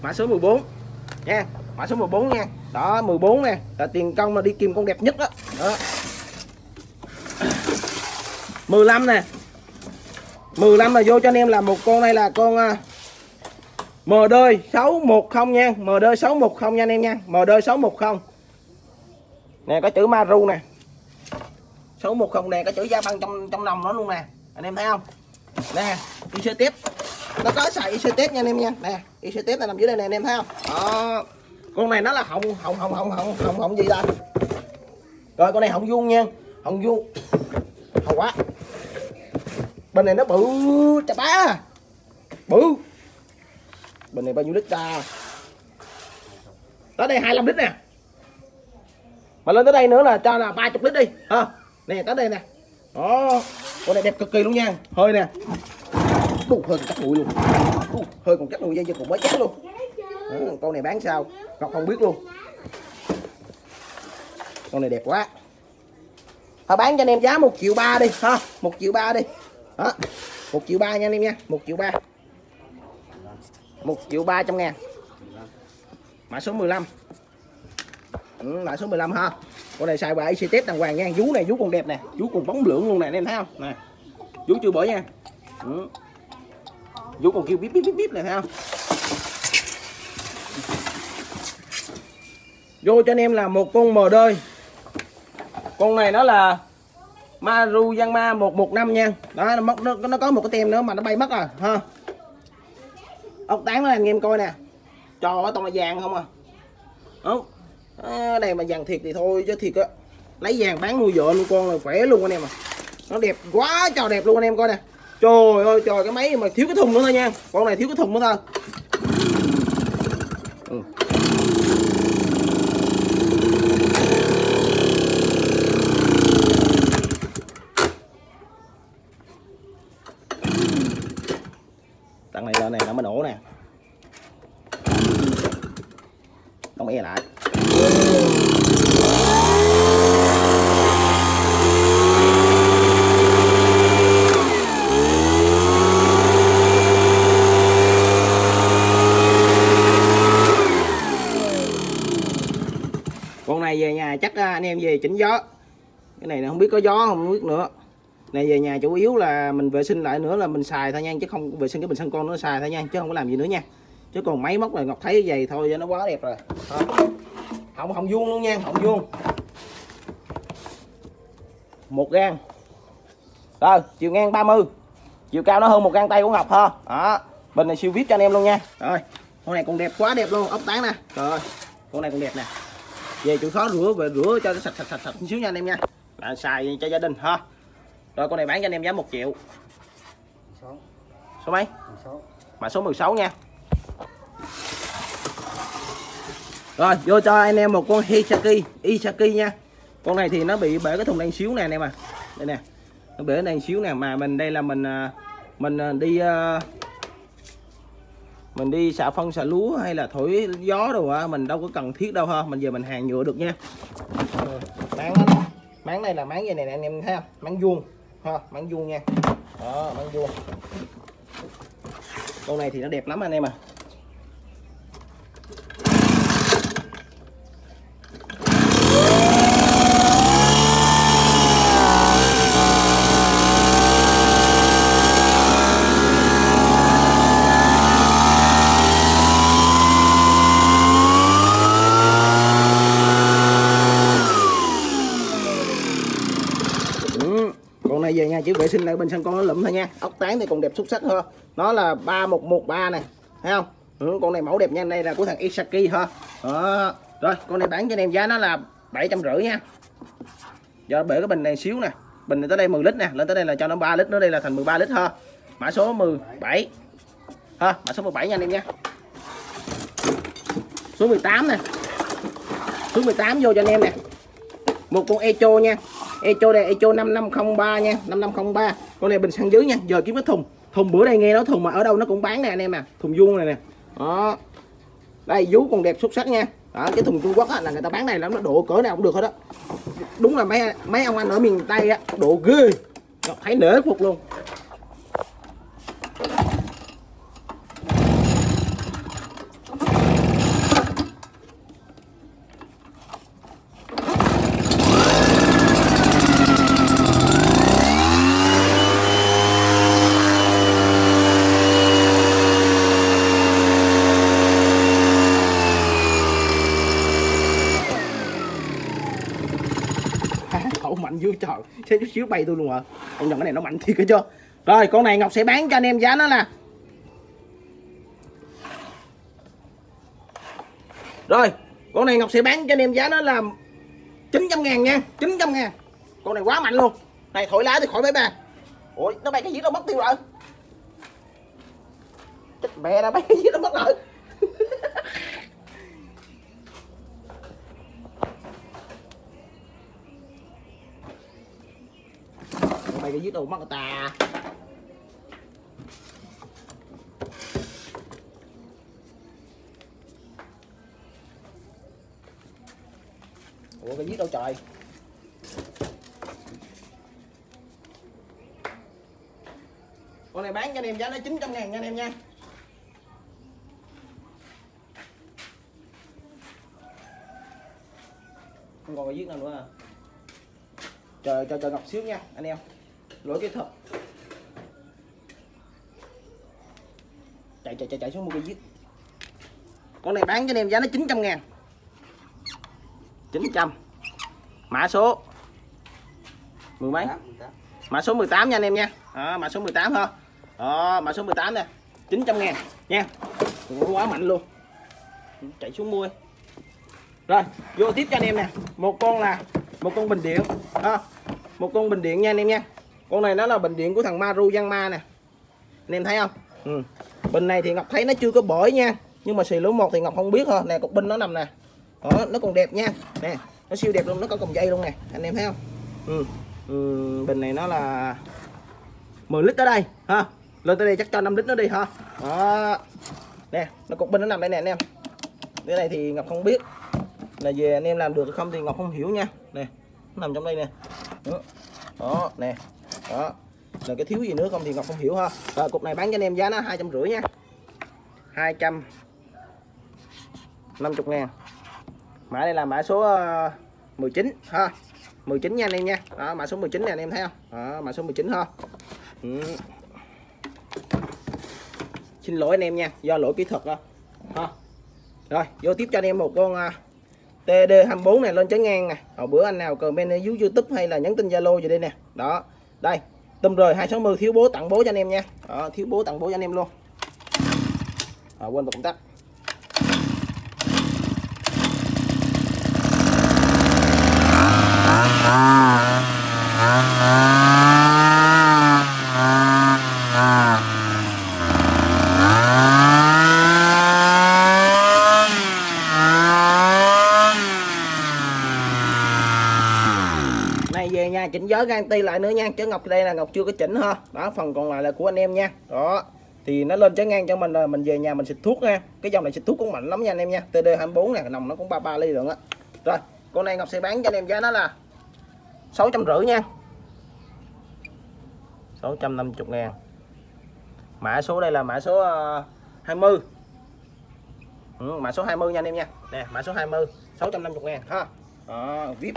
Mã số 14 nha mã số 14 nha. Đó 14 nè. Là tiền công mà đi kìm con đẹp nhất đó, đó. 15 nè. 15 là vô cho anh em là một con này là con uh, MD 610 nha. MD 610 nha anh em nha. MD 610 nè, có chữ Maru nè. 610 nè, có chữ gia băng trong trong nòng nó luôn nè. Anh em thấy không? Nè IC tiếp nó có xài IC tiếp nha anh em nha. Nè IC tiếp này nằm dưới đây nè, anh em thấy không? Đó. Con này nó là hồng hồng hồng hồng hồng hồng hồng gì ta rồi, con này hồng vuông nha. Hồng vuông. Hồng quá. Bên này nó bự chà bá. Bự. Bên này bao nhiêu lít ta? Tới đây 25 lít nè mà lên tới đây nữa là cho là 30 lít đi. Ha nè tới đây nè. Đó. Con này đẹp cực kỳ luôn nha. Hơi nè. Đu, hơi còn cắt bụi luôn. Đu, hơi còn cắt bụi dây còn mới chắc luôn. Đó, con này bán sao? Ngọc không biết luôn. Con này đẹp quá. Thôi bán cho anh em giá một triệu ba đi. Ha một triệu ba đi. Đó một triệu ba nha anh em nha. Một triệu ba. Một triệu ba trăm ngàn. Mã số 15 ừ, mã số 15 ha. Con này xài bài IC test đàng hoàng nha. Vú này vú còn đẹp nè. Vú còn bóng lượng luôn nè anh em thấy không? Nè. Vú chưa bể nha. Ừ. vú còn kêu bíp bíp bíp bíp này thấy không? Vô cho anh em là một con mờ đơi con này nó là Maru Yanma 115 nha. Đó nó, mất, nó, nó có một cái tem nữa mà nó bay mất rồi ha. Ốc tán nó anh em coi nè. Cho toàn là vàng không à. Đúng à, này mà vàng thiệt thì thôi chứ thiệt á lấy vàng bán nuôi vợ nuôi con là khỏe luôn anh em à nó đẹp quá trời đẹp luôn anh em coi nè. Trời ơi trời cái máy mà thiếu cái thùng nữa thôi nha. Con này thiếu cái thùng nữa thôi. Ừ. tặng này lên này nó mới nổ nè. Đóng e lại về nhà chắc à, anh em về chỉnh gió. Cái này không biết có gió không biết nữa. Này, về nhà chủ yếu là mình vệ sinh lại nữa là mình xài thôi nha, chứ không vệ sinh cái bình xăng con nó xài thôi nha, chứ không có làm gì nữa nha. Chứ còn máy móc là ngọc thấy vậy thôi nó quá đẹp rồi. Không không vuông luôn nha, không vuông. Một gan rồi, chiều ngang 30 chiều cao nó hơn một gang tay của ngọc ha đó bình này siêu vip cho anh em luôn nha. Rồi, con này còn đẹp, quá đẹp luôn, ốc tán nè. Trời ơi, con này còn đẹp nè về chịu khó rửa về rửa cho nó sạch sạch sạch sạch xíu nha anh em nha. Là xài cho gia đình ha. Rồi con này bán cho anh em giá một triệu. Số mấy? Mã số 16 nha. Rồi vô cho anh em một con Hisaki Isaki nha. Con này thì nó bị bể cái thùng đèn xíu nè anh em à. Đây nè nó bể đèn xíu nè. Mà mình đây là mình à, mình à, đi à, mình đi xạ phân xạ lúa hay là thổi gió đồ á mình đâu có cần thiết đâu ha. Mình giờ mình hàng nhựa được nha. Máng đó, máng này là máng gì này nè anh em thấy không? Máng vuông. Ha máng vuông nha. Đó máng vuông. Con này thì nó đẹp lắm anh em à con này về nha bên sân con nó lụm thôi nha. Ốc tán thì còn đẹp xuất sắc hơn. Nó là 3113 này thấy không? Ừ, con này mẫu đẹp nha đây là của thằng Isaki ha đó. rồi con này bán cho anh em giá nó là bảy trăm rưỡi nha. Giờ bể cái bình này xíu nè. Bình này tới đây 10 lít nè lên tới đây là cho nó 3 lít nữa đây là thành 13 lít ha. Mã số 17 ha mã số 17 nha anh em nha. Số 18 nè. Số 18 vô cho anh em nè. Một con echo nha echo đây echo 5503 nha 5503 con này bình xăng dưới nha giờ kiếm cái thùng. Thùng bữa đây nghe nói thùng mà ở đâu nó cũng bán nè anh em à. Thùng vuông này nè. Đó. Đây vú còn đẹp xuất sắc nha. Đó, cái thùng Trung Quốc á, là người ta bán này lắm nó độ cỡ nào cũng được hết á. Đúng là mấy mấy ông anh ở miền Tây á độ ghê. Thấy nể phục luôn khẩu mạnh dữ trời xíu chút xíu bay tôi luôn à con dòng cái này nó mạnh thiệt cái chưa rồi con này ngọc sẽ bán cho anh em giá nó là rồi con này ngọc sẽ bán cho anh em giá nó là 900 ngàn nha 900 ngàn. Con này quá mạnh luôn. Này thổi lá thì khỏi mấy bà, ôi nó bay cái gì nó mất tiêu rồi? Chết mẹ nó bay cái gì nó mất rồi? mày cái giết đầu mắt ta ủa, cái giết đâu trời. Con này bán cho anh em giá nó 900 ngàn nha anh em nha. Không còn cái giết nào nữa à. Chờ cho trời ngọc xíu nha, anh em lỗi kỹ thuật chạy chạy chạy chạy xuống mua cây giết. Con này bán cho anh em giá nó 900 ngàn. 900 mã số. Mười mấy? Mã số 18 nha anh em nha. Đó, mã số 18 thôi đó, mã số 18 nè. 900 ngàn. Nha. Quá mạnh luôn. Chạy xuống mua. Rồi vô tiếp cho anh em nè. Một con là một con bình điện. À, một con bình điện nha anh em nha con này nó là bình điện của thằng Maru Yanma nè. Anh em thấy không? Ừ. bình này thì Ngọc thấy nó chưa có bởi nha. Nhưng mà xì lúa một thì Ngọc không biết thôi nè cục pin nó nằm nè. Đó nó còn đẹp nha. Nè nó siêu đẹp luôn nó có còng dây luôn nè. Anh em thấy không? Ừ. Ừ, bình này nó là 10 lít tới đây ha. Lên tới đây chắc cho 5 lít nó đi ha. Đó. Nè nó cục pin nó nằm đây nè anh em. Cái này thì Ngọc không biết là về anh em làm được không thì Ngọc không hiểu nha. Nè nó nằm trong đây nè. Đó, đó nè đó. Là cái thiếu gì nữa không thì Ngọc không hiểu ha. Rồi cục này bán cho anh em giá nó hai trăm rưỡi nha. hai trăm năm chục ngàn. Mã đây là mã số ờ, 19 ha. 19 nha anh em nha. Đó, mã số 19 này anh em thấy không? Đó, mã số 19 ha. Ừ. xin lỗi anh em nha do lỗi kỹ thuật đó ha. Rồi vô tiếp cho anh em một con ờ, uh, TD24 này lên chấn ngang nè. Hồi bữa anh nào comment ở dưới YouTube hay là nhắn tin Zalo gì đây nè. Đó đây tôm rời 260 thiếu bố tặng bố cho anh em nha. À, thiếu bố tặng bố cho anh em luôn. À, quên bật công tắc. Này về nha chỉnh ti lại nữa nha. Chứ ngọc đây là ngọc chưa có chỉnh ha. Đó phần còn lại là của anh em nha. Đó thì nó lên trái ngang cho mình rồi. Mình về nhà mình xịt thuốc nha cái dòng này xịt thuốc cũng mạnh lắm nha anh em nha. Td 24 nè nồng nó cũng ba ba ly lượng á. Rồi con này ngọc sẽ bán cho anh em giá nó là sáu trăm rưỡi nha. 650 ngàn. Mã số đây là mã số ờ, 20 ừ, mã số 20 nha anh em nha. Nè mã số 20 650 ngàn ha. Đó, vip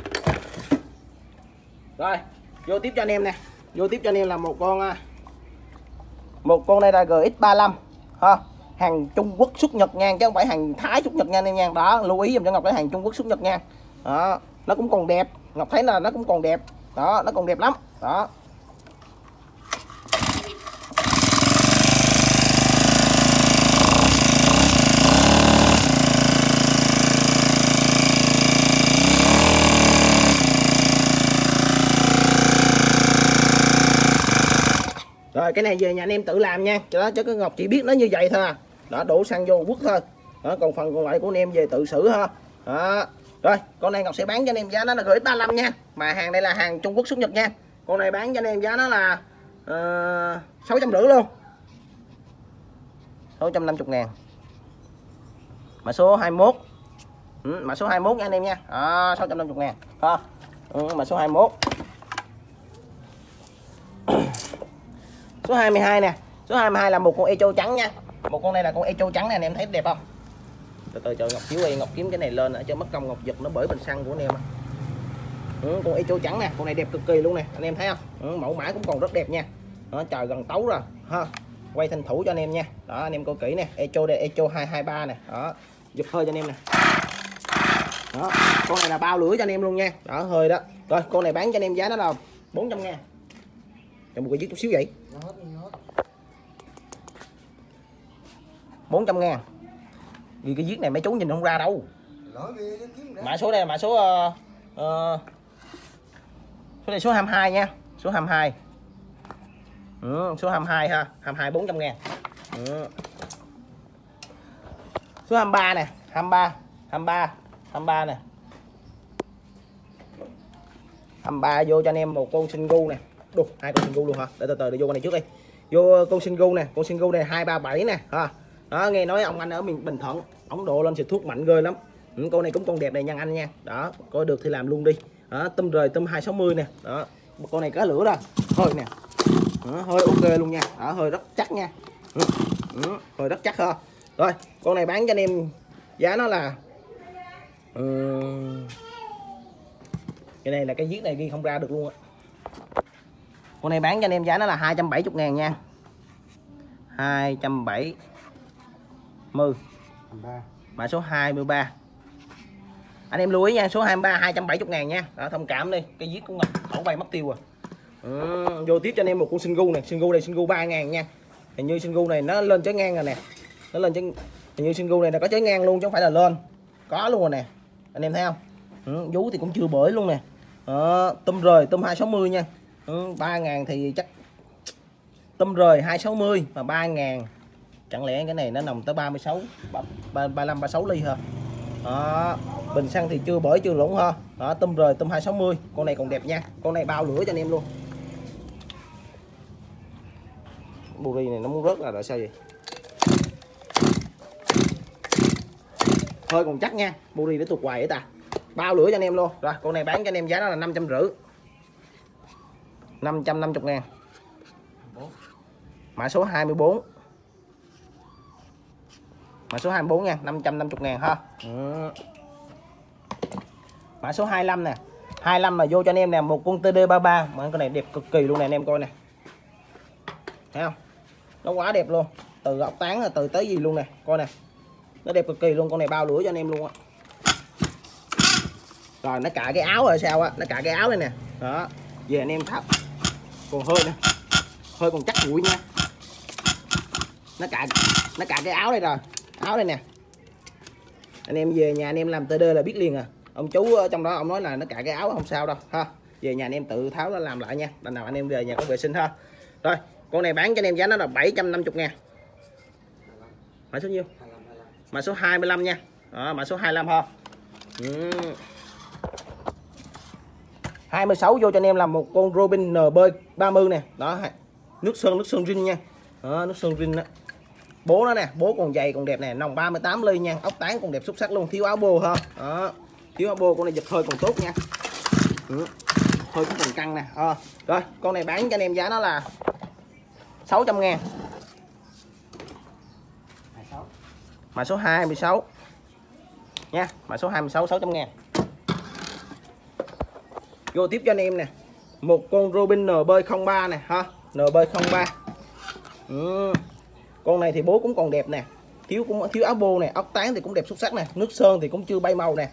rồi, vô tiếp cho anh em nè. Vô tiếp cho anh em là một con à, một con đây là GX35 ha. Hàng Trung Quốc xuất Nhật ngang chứ không phải hàng Thái xuất Nhật nha anh em nha. Đó, lưu ý dùm cho Ngọc cái hàng Trung Quốc xuất Nhật ngang. Đó, nó cũng còn đẹp. Ngọc thấy là nó cũng còn đẹp. Đó, nó còn đẹp lắm. Đó. Cái này về nhà anh em tự làm nha. Cho đó chứ cái ngọc chỉ biết nó như vậy thôi à. Đó đổ xăng vô quất thôi. Đó còn phần còn lại của anh em về tự xử ha. Đó. Rồi con này ngọc sẽ bán cho anh em giá nó là gửi 35 nha. Mà hàng đây là hàng trung quốc xuất nhật nha. Con này bán cho anh em giá nó là ờ, sáu trăm rưỡi luôn. 650 ngàn. Mã số 21 ừ, mã số 21 nha anh em nha. À, 650 ngàn. Ha ừ, mã số 21 số 22 nè. Số 22 là một con echo trắng nha. Một con này là con echo trắng này anh em thấy đẹp không? Từ từ chờ ngọc chiếu ơi ngọc kiếm cái này lên cho mất công ngọc giật nó bởi bình xăng của anh em ừ, con echo trắng nè con này đẹp cực kỳ luôn nè anh em thấy không? Ừ, mẫu mã cũng còn rất đẹp nha. Nó trời gần tấu rồi ha. Quay thành thủ cho anh em nha. Đó anh em coi kỹ nè echo đây echo 223 nè. Đó giật hơi cho anh em nè. Đó con này là bao lưỡi cho anh em luôn nha. Đó hơi đó. Rồi con này bán cho anh em giá nó là 400 ngàn cho một cái dứt chút xíu vậy. 400 ngàn. Vì cái viết này mấy chú nhìn không ra đâu. Mã số đây là mã số uh, uh, số này số 22 nha. Số 22 ừ, số 22 ha. 22 400 ngàn. Ừ. số 23 nè 23 23 23 nè. 23 vô cho anh em một con sinh gu nè đủ hai con sinh luôn hả? Để từ từ để vô con này trước đi. Vô ờ, con sinh nè con sinh gu này 237 nè ha. Đó nghe nói ông anh ở miền Bình Thuận ống độ lên xịt thuốc mạnh ghê lắm. Ừ, con này cũng con đẹp này nha anh nha. Đó coi được thì làm luôn đi. Đó tôm rời tôm 260 nè. Đó con này cá lửa rồi. Hơi nè. Đó, hơi ok luôn nha. Đó hơi rất chắc nha. Ừ, ừ, hơi rất chắc ha. Rồi con này bán cho anh em giá nó là ừ... cái này là cái viết này ghi không ra được luôn á con này bán cho anh em giá nó là 270 ngàn nha. 270 10 mã số 23 anh em lưu ý nha số 23 270 ngàn nha. Đó, thông cảm đi cái viết cũng ngập khẩu bay mất tiêu à ừ, vô tiếp cho anh em một con sinh gu này sinh gu này sinh gu 3 ngàn nha. Hình như sinh gu này nó lên trái ngang rồi nè. Nó lên trái hình như sinh gu này là có trái ngang luôn chứ không phải là lên. Có luôn rồi nè. Anh em thấy không? Ừ, vú thì cũng chưa bể luôn nè. Đó, tôm rời tôm 260 nha ừ, 3 ngàn thì chắc tôm rời 260 mà 3 ngàn chẳng lẽ cái này nó nằm tới 36 35 36 ly hả? Đó bình xăng thì chưa bởi chưa lũng ha đó tôm rời tôm 260 con này còn đẹp nha con này bao lửa cho anh em luôn. Buri này nó muốn rớt là đợi sao vậy? Hơi còn chắc nha buri để tuột hoài vậy ta. Bao lửa cho anh em luôn. Rồi con này bán cho anh em giá đó là năm trăm rưỡi. 550 ngàn. Mã số 24 mã số 24 nha 550 ngàn ha. Ừ. mã số 25 nè. 25 mà vô cho anh em nè, một con TD33 mà con này đẹp cực kỳ luôn nè, anh em coi nè. Thấy không? Nó quá đẹp luôn. Từ góc tán là từ tới gì luôn nè, coi nè. Nó đẹp cực kỳ luôn, con này bao lửa cho anh em luôn á. Rồi, nó cả cái áo rồi sao á? Nó cả cái áo đây nè. Đó. Về anh em thắp còn hơi nè hơi còn chắc mũi nha. Nó cạ nó cạ cái áo đây rồi. Áo đây nè. Anh em về nhà anh em làm td là biết liền à. Ông chú ở trong đó ông nói là nó cạ cái áo không sao đâu ha. Về nhà anh em tự tháo nó làm lại nha. Lần nào anh em về nhà có vệ sinh ha. Rồi con này bán cho anh em giá nó là 750 ngàn. Mã số nhiêu? Mã số 25 nha. Đó, mã số 25 ha. Ừ. 26 vô cho anh em là một con Robin NB 30 nè. Đó nước sơn nước sơn rin nha. Đó, nước sơn rin đó. Bố nó nè bố còn dày còn đẹp nè. Nòng 38 ly nha. Ốc tán còn đẹp xuất sắc luôn. Thiếu áo bô ha. Đó. Thiếu áo bô con này giật hơi còn tốt nha. Ừ. hơi cũng còn căng nè. À. rồi con này bán cho anh em giá nó là 600 ngàn. Mã số 26 nha mã số 26 600 ngàn vô tiếp cho anh em nè. Một con Robin NB03 nè ha. NB03 ừ. con này thì bố cũng còn đẹp nè. Thiếu cũng thiếu áo bô nè ốc tán thì cũng đẹp xuất sắc nè. Nước sơn thì cũng chưa bay màu nè.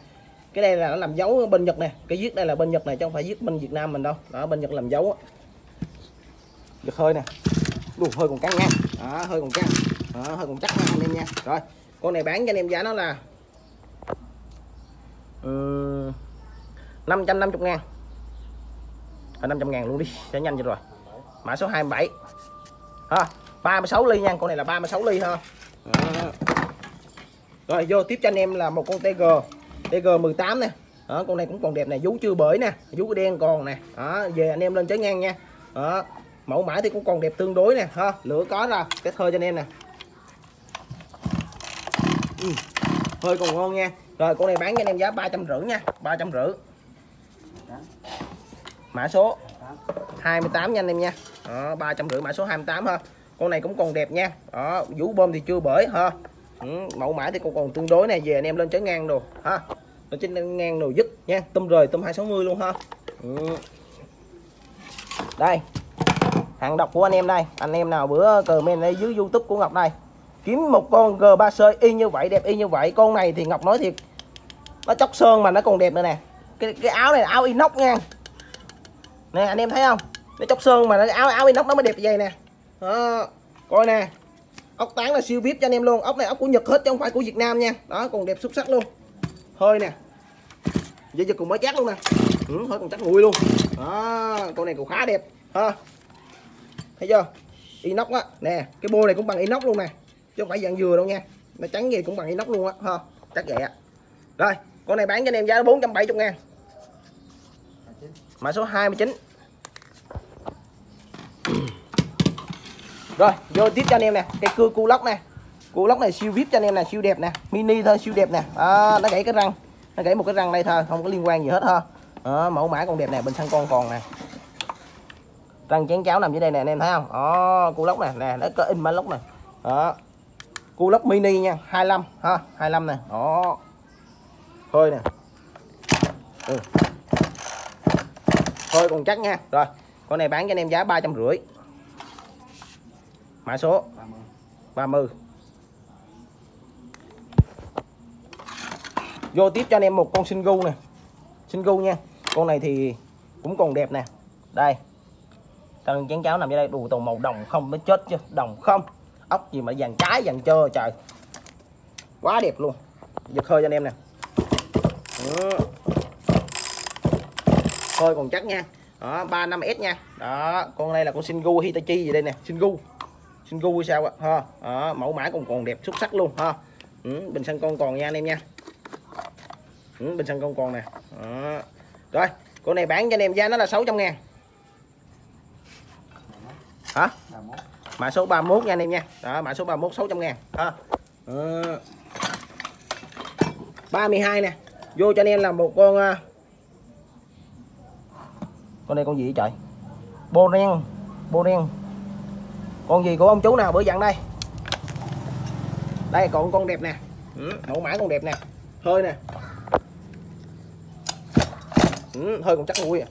Cái đây là nó làm dấu bên Nhật nè. Cái viết đây là bên Nhật này chứ không phải viết bên Việt Nam mình đâu. Đó bên Nhật làm dấu á. Giật hơi nè. Đủ hơi còn căng nha. Đó, hơi còn căng. Đó, hơi còn chắc nha anh em nha. Rồi con này bán cho anh em giá nó là ừ, um, 550 ngàn. 500 ngàn luôn đi sẽ nhanh cho rồi. Mã số 27 ha 36 ly nha con này là 36 ly ha. Đó. rồi vô tiếp cho anh em là một con TG TG 18 nè. Đó, con này cũng còn đẹp nè vú chưa bởi nè vú đen còn nè. Đó, về anh em lên trái ngang nha. Đó, mẫu mã thì cũng còn đẹp tương đối nè. Ha lửa có ra cái thơ cho anh em nè. Ừ. hơi còn ngon nha. Rồi con này bán cho anh em giá ba trăm rưỡi nha ba trăm rưỡi mã số. 28 nha anh em nha. Đó, 350 mã số 28 ha. Con này cũng còn đẹp nha. Đó vũ bơm thì chưa bởi ha. Ừ, mẫu mã thì còn còn tương đối này về anh em lên trái ngang đồ ha. Lên trên ngang đồ dứt nha. Tôm rời tôm 260 luôn ha. Ừ. đây. Hàng độc của anh em đây. Anh em nào bữa comment ở dưới youtube của ngọc đây. Kiếm một con g 3 sơi y như vậy đẹp y như vậy. Con này thì ngọc nói thiệt nó chóc sơn mà nó còn đẹp nữa nè. Cái, cái áo này là áo inox nha nè anh em thấy không? Nó chóc sơn mà nó áo áo inox nó mới đẹp vậy nè. Đó coi nè. Ốc tán là siêu vip cho anh em luôn. Ốc này ốc của nhật hết chứ không phải của việt nam nha. Đó còn đẹp xuất sắc luôn. Hơi nè. Giờ giờ cùng mới chắc luôn nè. Ừ, hơi còn chắc nguội luôn. Đó con này cũng khá đẹp. Ha thấy chưa? Inox á. Nè cái bô này cũng bằng inox luôn nè. Chứ không phải dạng dừa đâu nha. Nó trắng gì cũng bằng inox luôn á. Ha chắc vậy á. Rồi con này bán cho anh em giá 470 ngàn mã số 29 rồi vô tiếp cho anh em nè. Cái cưa cu lóc nè cu lóc này siêu vip cho anh em nè siêu đẹp nè. Mini thôi siêu đẹp nè. À, nó gãy cái răng. Nó gãy một cái răng đây thôi không có liên quan gì hết ha à, mẫu mã còn đẹp nè bên thân con còn nè. Răng chén cháo nằm dưới đây nè anh em thấy không? Đó cu lóc nè nè nó có in mã lóc nè. Đó. Cu lóc mini nha 25 ha 25 nè. Đó. Thôi nè. Ừ thôi, còn chắc nha. Rồi, con này bán cho anh em giá ba trăm rưỡi. Mã số? 30 vô tiếp cho anh em một con sinh gu nè. Sinh gu nha. Con này thì cũng còn đẹp nè. Đây. Cần chén cháo nằm dưới đây đủ toàn màu đồng không mới chết chứ. Đồng không. Ốc gì mà vàng trái, vàng trơ, trời. Quá đẹp luôn. Giật hơi cho anh em nè thôi còn chắc nha. Đó 35s nha. Đó con này là con Shingu Hitachi gì đây nè? Shingu Shingu sao ạ? Ha đó, mẫu mã còn còn đẹp xuất sắc luôn ha. Ừ, bình xăng con còn nha anh em nha. Ừ, bình xăng con còn nè. Đó. rồi con này bán cho anh em giá nó là 600 ngàn. Hả? Mã số 31 nha anh em nha. Đó mã số 31 600 ngàn ha. Đó. 32 nè. Vô cho anh em là một con à, con này con gì vậy trời? Bô đen bô đen con gì của ông chú nào bữa dặn đây? Đây còn con đẹp nè. Ừ, mẫu mã con đẹp nè. Hơi nè. Ừ, hơi còn chắc vui à.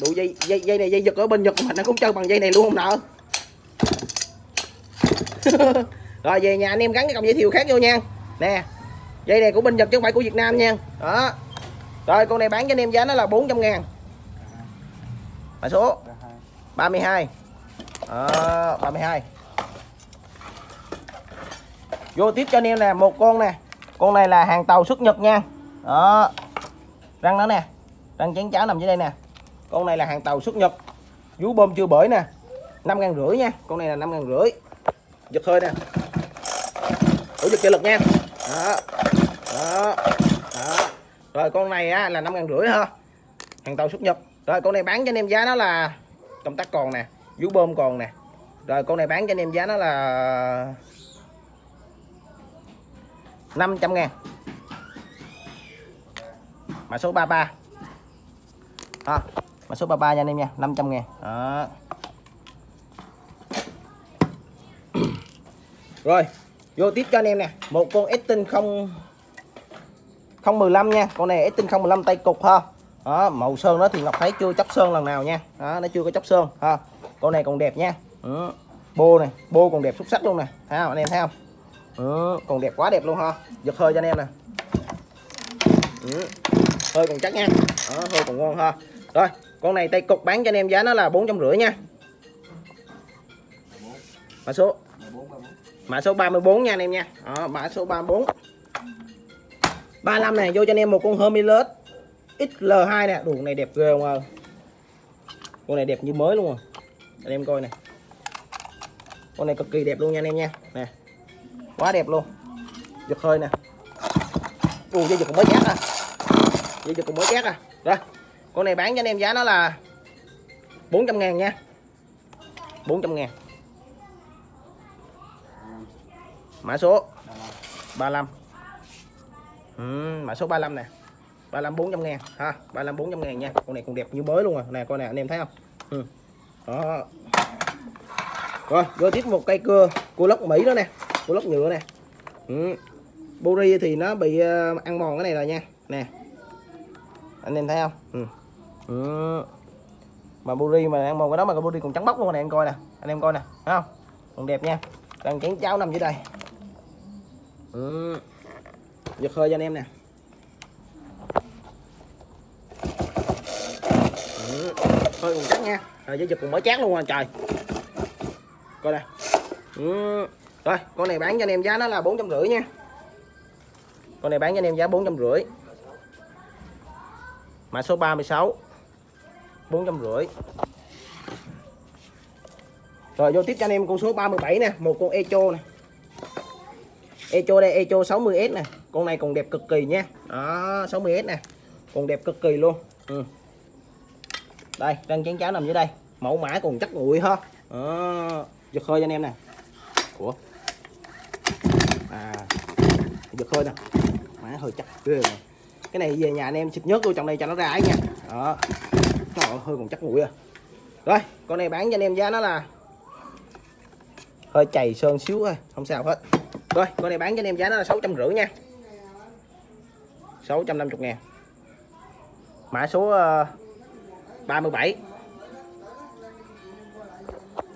Đủ dây dây dây này dây giật ở bên nhật mà nó cũng chơi bằng dây này luôn không nợ? Rồi về nhà anh em gắn cái còng dây thiều khác vô nha. Nè dây này của bên nhật chứ không phải của việt nam nha. Đó. Rồi con này bán cho anh em giá nó là 400 ngàn mã số 32 à, 32 vô tiếp cho anh em nè một con nè. Con này là hàng tàu xuất nhật nha. Đó. Răng nó nè. Răng chén cháo nằm dưới đây nè. Con này là hàng tàu xuất nhật. Vú bơm chưa bởi nè. năm ngàn rưỡi nha. Con này là năm ngàn rưỡi. Giật hơi nè. Ủa giật kỷ lực nha. Đó. Đó. Đó. Rồi con này á, là năm ngàn rưỡi ha. Hàng tàu xuất nhật rồi con này bán cho anh em giá nó là công tắc còn nè vú bơm còn nè. Rồi con này bán cho anh em giá nó là 500 ngàn. Mã số 33 à, mã số 33 nha anh em nha 500 ngàn. Đó. rồi vô tiếp cho anh em nè. Một con Estin không 015 nha. Con này Estin 015 tay cục ha đó, màu sơn nó thì Ngọc thấy chưa chấp sơn lần nào nha. Đó, nó chưa có chấp sơn. Ha con này còn đẹp nha. Ừ. bô này bô còn đẹp xuất sắc luôn nè. Thấy không anh em thấy không? Ừ. còn đẹp quá đẹp luôn ha. Giật hơi cho anh em nè. Ừ. hơi còn chắc nha. Đó, hơi còn ngon ha. Rồi con này tay cục bán cho anh em giá nó là bốn trăm rưỡi nha. Mã số? Mã số 34 nha anh em nha. Đó, mã số 34 35 này vô cho anh em một con Hermes XL2 nè. Đủ này đẹp ghê không ơi con này đẹp như mới luôn rồi. Anh em coi này. Con này cực kỳ đẹp luôn nha anh em nha. Nè. Quá đẹp luôn. Giật hơi nè. Ù dây giật cũng mới chát à. Dây giật cũng mới chát à. Rồi con này bán cho anh em giá nó là 400 ngàn nha. 400 ngàn. Mã số 35 ừ, mã số 35 nè. 35 400 ngàn, ha 35 400 ngàn nha. Con này còn đẹp như mới luôn à. Nè, coi nè, anh em thấy không? Ừ. đó. Rồi đưa tiếp một cây cưa cua lốc mỹ đó nè cua lốc nhựa nè. Ừ. buri thì nó bị ờ, ăn mòn cái này rồi nha. Nè. Anh em thấy không? Ừ. Ừ. mà buri mà ăn mòn cái đó mà cái buri còn trắng bóc luôn nè, anh coi nè. Anh em coi nè, thấy không? Còn đẹp nha. Đang chén cháo nằm dưới đây. Ừ. giật hơi cho anh em nè. Ừ. hơi còn chắc nha. Rồi giật còn mới chát luôn rồi trời. Coi đây. Ừ. rồi, con này bán cho anh em giá nó là bốn trăm rưỡi nha. Con này bán cho anh em giá bốn trăm rưỡi. Mã số 36 bốn trăm rưỡi. Rồi, vô tiếp cho anh em con số 37 nè. Một con echo nè. Echo đây, echo 60s nè. Con này còn đẹp cực kỳ nha. Đó 60s nè. Còn đẹp cực kỳ luôn. Ừ đây răng chén cháo nằm dưới đây. Mẫu mã còn chắc nguội ha. Đó. giật khơi cho anh em nè. Của à giật khơi nè. Mã hơi chắc ghê rồi cái này về nhà anh em xịt nhớt vô trong đây cho nó ra ấy nha. Đó. Trời ơi, hơi còn chắc nguội à. Rồi con này bán cho anh em giá nó là hơi chày sơn xíu thôi không sao hết. Rồi con này bán cho anh em giá nó là sáu trăm rưỡi nha. 650 ngàn. Mã số uh, 37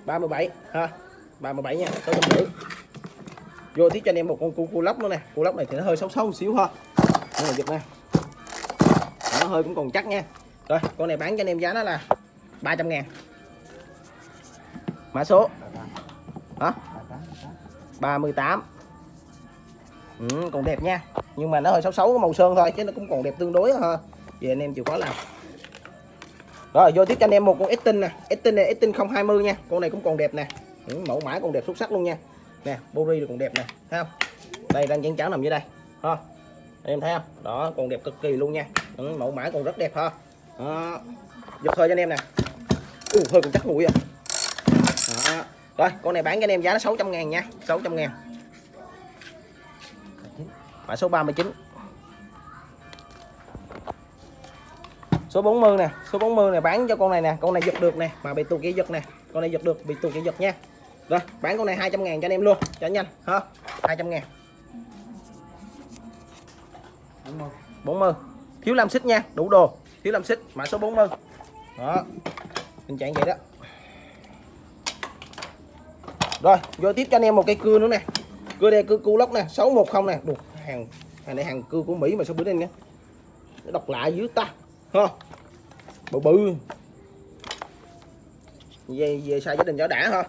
37 ha 37 nha 650 vô tiếp cho anh em một con cu cu lóc nữa nè cu lóc này thì nó hơi xấu xấu xíu ha. Đây là giật nè nó hơi cũng còn chắc nha. Rồi con này bán cho anh em giá nó là 300 ngàn. Mã số. Hả? 38 ừ, còn đẹp nha. Nhưng mà nó hơi xấu xấu cái màu sơn thôi chứ nó cũng còn đẹp tương đối ha. Về anh em chịu khó làm rồi vô tiếp cho anh em một con Estin nè. Estin này Estin 020 nha. Con này cũng còn đẹp nè. Ừ, mẫu mã còn đẹp xuất sắc luôn nha. Nè bori còn đẹp nè. Thấy không? Đây đang chén cháo nằm dưới đây. Ha em thấy không? Đó còn đẹp cực kỳ luôn nha. Ừ, mẫu mã còn rất đẹp ha đó. giật hơi cho anh em nè. Uh, hơi còn chắc mũi à. Đó. rồi con này bán cho anh em giá nó 600 ngàn nha. 600 ngàn. Mã số 39 số 40 nè số 40 này bán cho con này nè con này giật được nè mà bị tuột kia giật nè con này giật được bị tuột kia giật nha. Rồi bán con này 200 ngàn cho anh em luôn cho nhanh ha 200 ngàn. 40 thiếu làm xích nha đủ đồ thiếu làm xích mã số 40 đó tình trạng vậy đó. Rồi vô tiếp cho anh em một cây cưa nữa nè. Cưa đây cưa cu lốc nè 610 nè. Đục, hàng hàng này hàng cưa của Mỹ mà sao bữa nay nha nó độc lạ dưới ta ha. Bự bự. Về về xài gia đình cho đã ha.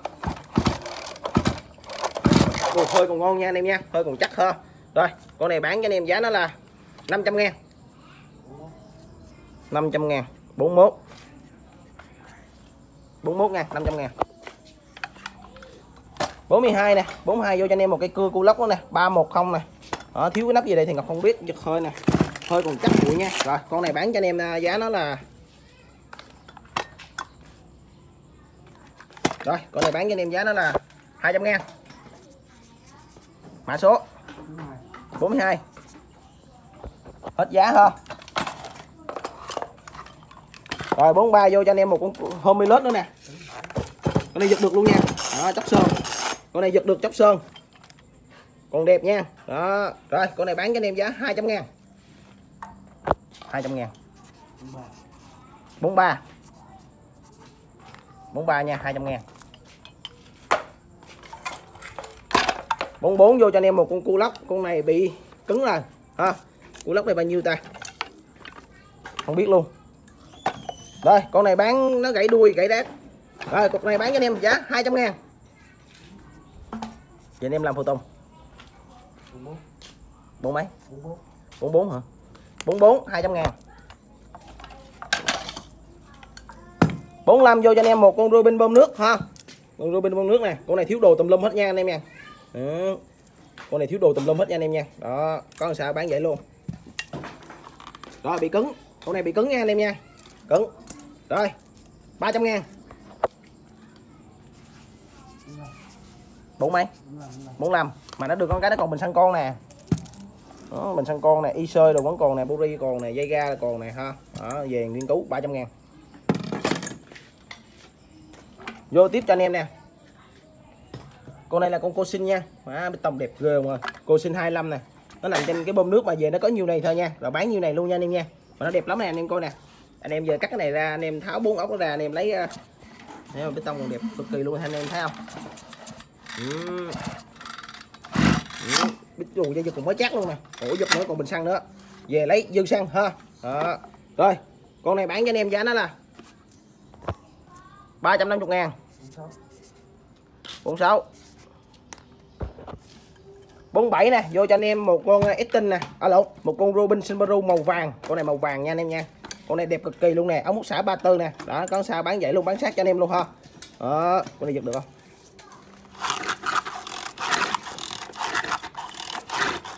Ồ, hơi còn ngon nha anh em nha. Hơi còn chắc ha. Rồi con này bán cho anh em giá nó là 500 ngàn. 500 ngàn. 41 41 ngàn. 500 ngàn 42 nè. 42 vô cho anh em một cái cưa cu lốc đó nè. 310 nè. Đó, thiếu cái nắp gì đây thì Ngọc không biết. Giật hơi nè hơi còn chắc bụi nha. Rồi, con này bán cho anh em à, giá nó là rồi, con này bán cho anh em giá nó là 200 ngàn. Mã số. 42 hết giá ha. Rồi 43 vô cho anh em một con homilot nữa nè. Con này giật được luôn nha. Đó, chóc sơn. Con này giật được chóc sơn. Còn đẹp nha. Đó, rồi, con này bán cho anh em giá 200 ngàn. 200 ngàn. 43 43 nha 200 ngàn. 44 vô cho anh em một con cu lóc. Con này bị cứng rồi. Ha cu lóc này bao nhiêu ta? Không biết luôn. Rồi con này bán nó gãy đuôi gãy đát rồi cục này bán cho anh em giá 200 ngàn. Vậy anh em làm phụ tùng. Bốn mấy? Bốn bốn hả bốn bốn, hai trăm ngàn. 45 vô cho anh em, một con Robin bơm nước, ha. Con Robin bơm nước nè con này thiếu đồ tùm lum hết nha anh em nha. Ừ. con này thiếu đồ tùm lum hết nha anh em nha. Đó, có làm sao bán vậy luôn. Rồi, bị cứng. Con này bị cứng nha anh em nha. Cứng. Rồi 300 ngàn. Bốn mấy? 45 mà nó được con cái nó còn bình xăng con nè đó, mình xăng con này y sơi đồ vẫn còn này buri còn này dây ga còn này ha. Đó, về nghiên cứu 300 ngàn. Vô tiếp cho anh em nè. Con này là con cô sinh nha. À, tổng tông đẹp ghê mà cô sinh 25 nè. Nó nằm trên cái bơm nước mà về nó có nhiêu này thôi nha. Rồi bán nhiêu này luôn nha anh em nha. Mà nó đẹp lắm nè anh em coi nè. Anh em giờ cắt cái này ra anh em tháo bốn ốc nó ra anh em lấy ờ, nếu mà bê tông còn đẹp cực kỳ luôn anh em thấy không? Ừ. Ừ dù dây giật còn mới chắc luôn nè. Ổ giật nữa, còn bình xăng nữa. Về lấy dư xăng, ha. Đó. rồi, con này bán cho anh em giá nó là 350 ngàn. 46 47 nè, vô cho anh em một con uh, Estin nè. À lộn, một con Robin Subaru màu vàng. Con này màu vàng nha anh em nha. Con này đẹp cực kỳ luôn nè. Ống mút xả 34 nè. Đó, con sao bán vậy luôn, bán sát cho anh em luôn, ha. Đó, con này giật được không?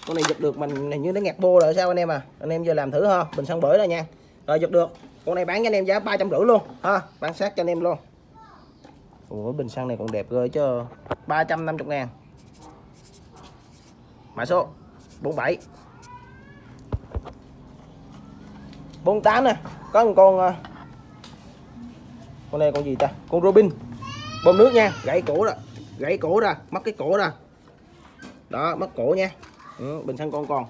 Con này giật được mình này như nó ngạt bô rồi, sao anh em à? Anh em giờ làm thử ha, bình xăng bưởi rồi nha. Rồi, giật được. Con này bán cho anh em giá ba trăm rưỡi luôn, ha, bán sát cho anh em luôn. Ủa, bình xăng này còn đẹp rồi chứ 350 ngàn. Mã số 47 48 nè, Có một con à, Con này con gì ta? Con Robin. Bơm nước nha, Gãy cổ rồi Gãy cổ ra, Mất cái cổ ra. Đó, mất cổ nha ừ, Bình xăng con còn.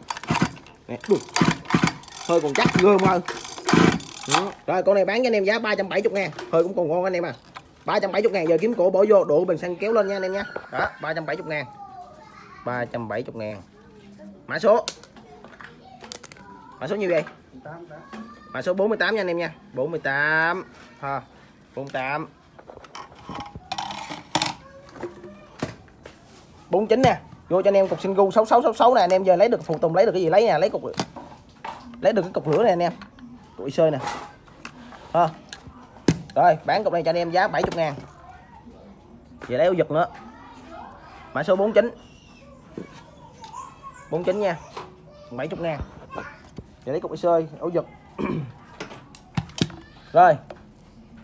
Nè, đù. Hơi còn chắc gơm hơn ừ. Rồi con này bán cho anh em giá 370 ngàn. Hơi cũng còn ngon anh em à. 370 ngàn giờ kiếm cổ bỏ vô độ bình xăng kéo lên nha anh em nha. Đó 370 ngàn. 370 ngàn. Mã số. Mã số nhiêu vậy? Mã số 48 nha anh em nha. 48 ha 48 49 nè vô cho anh em cục sinh gu 6666 nè anh em giờ lấy được phụ tùng lấy được cái gì lấy nè lấy cục lấy được cái cục lửa này anh em. Cục sơi nè. Ha rồi bán cục này cho anh em giá 70 ngàn. Về lấy ấu giật nữa. Mã số 49 49 nha. 70 ngàn. Về lấy cục sơi ấu giật. Rồi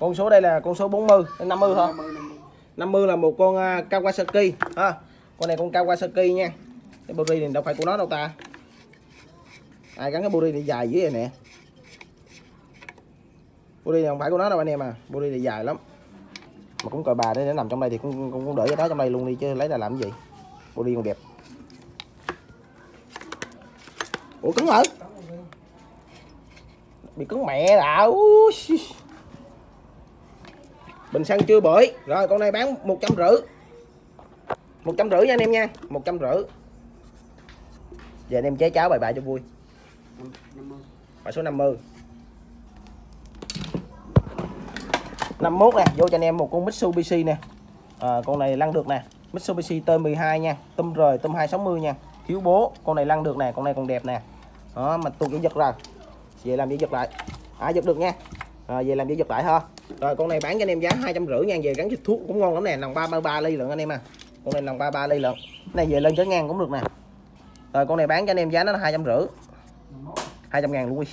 Con số đây là con số 40 50 hả? 50 là một con uh, Kawasaki ha. Con này con Kawasaki nha. Cái body này đâu phải của nó đâu ta. Ai gắn cái body này dài dưới này nè. Body này không phải của nó đâu anh em à. Body này dài lắm. Mà cũng còi bà đấy nó nằm trong đây thì cũng cũng, cũng đỡ cái đó trong đây luôn đi chứ lấy ra làm cái gì? Body còn đẹp. Ủa cứng hả? Bị cứng mẹ đã bình xăng chưa bởi rồi con này bán một trăm rưỡi một trăm rưỡi nha anh em nha. Một trăm rưỡi. Giờ anh em chế cháo bài bài cho vui. Bài số 50 51 nè vô cho anh em một con Mitsubishi nè. À, con này lăn được nè. Mitsubishi T12 nha. Tâm rời tâm 260 nha. Thiếu bố con này lăn được nè con này còn đẹp nè. Đó mà tuột giật rồi. Về làm giật lại. À giật được nha. À, về làm giật lại ha. Rồi con này bán cho anh em giá hai trăm rưỡi nha. Về gắn dịch thuốc cũng ngon lắm nè. Nòng ba ba ba ly lượng anh em à con này nòng ba ba ly lượng này về lên chở ngang cũng được nè. Rồi, con này bán cho anh em giá nó là hai trăm rưỡi. Hai trăm ngàn luôn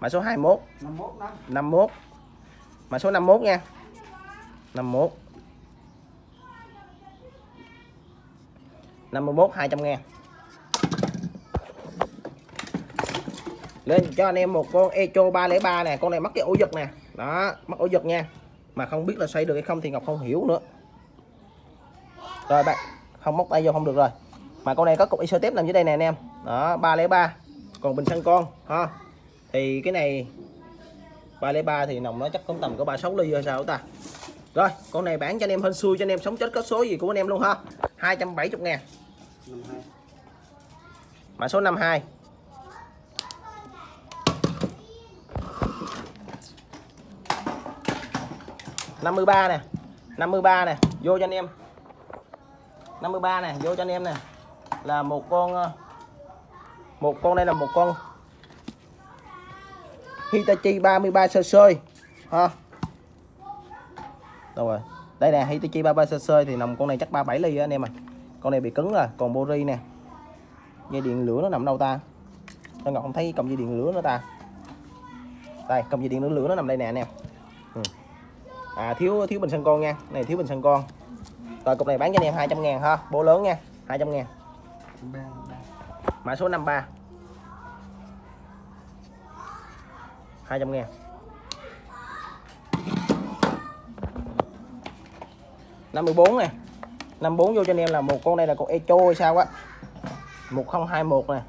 mã số 21 51 51 mã số 51 nha. 51 51 200 ngàn. Lên cho anh em một con Echo 303 nè. Con này mắc cái ổ giật nè. Đó, mắc ổ giật nha. Mà không biết là xoay được hay không thì Ngọc không hiểu nữa rồi bạn, không móc tay vô không được rồi. Mà con này có cục ISO tiếp nằm dưới đây nè anh em. Đó 303 còn bình xăng con, ha. Thì cái này 303 thì nồng nó chắc cũng tầm có 36 ly hay sao ta? Rồi, con này bán cho anh em hên xui, cho anh em sống chết có số gì của anh em luôn, ha. 270 ngàn. Mã số 52 53 nè. 53 nè. Vô cho anh em. 53 này, vô cho anh em nè là một con ờ, một con đây là một con Hitachi 33 cc ha. Đâu rồi? Đây nè, Hitachi 33 cc thì nằm con này chắc 37 ly anh em à con này bị cứng rồi, còn bori nè. Dây điện lửa nó nằm đâu ta? Tôi ngọc không thấy cầm dây điện lửa nữa ta? Đây, cầm dây điện lửa lửa nó nằm đây nè anh em. Ừ. à thiếu thiếu bình xăng con nha. Này, thiếu bình xăng con rồi, cục này bán cho anh em 200 ngàn ha. Bố lớn nha 200 ngàn. Mã số 53 200 ngàn. 54 nè. 54 vô cho anh em là một con này là con Echo hay sao á? 1021 nè.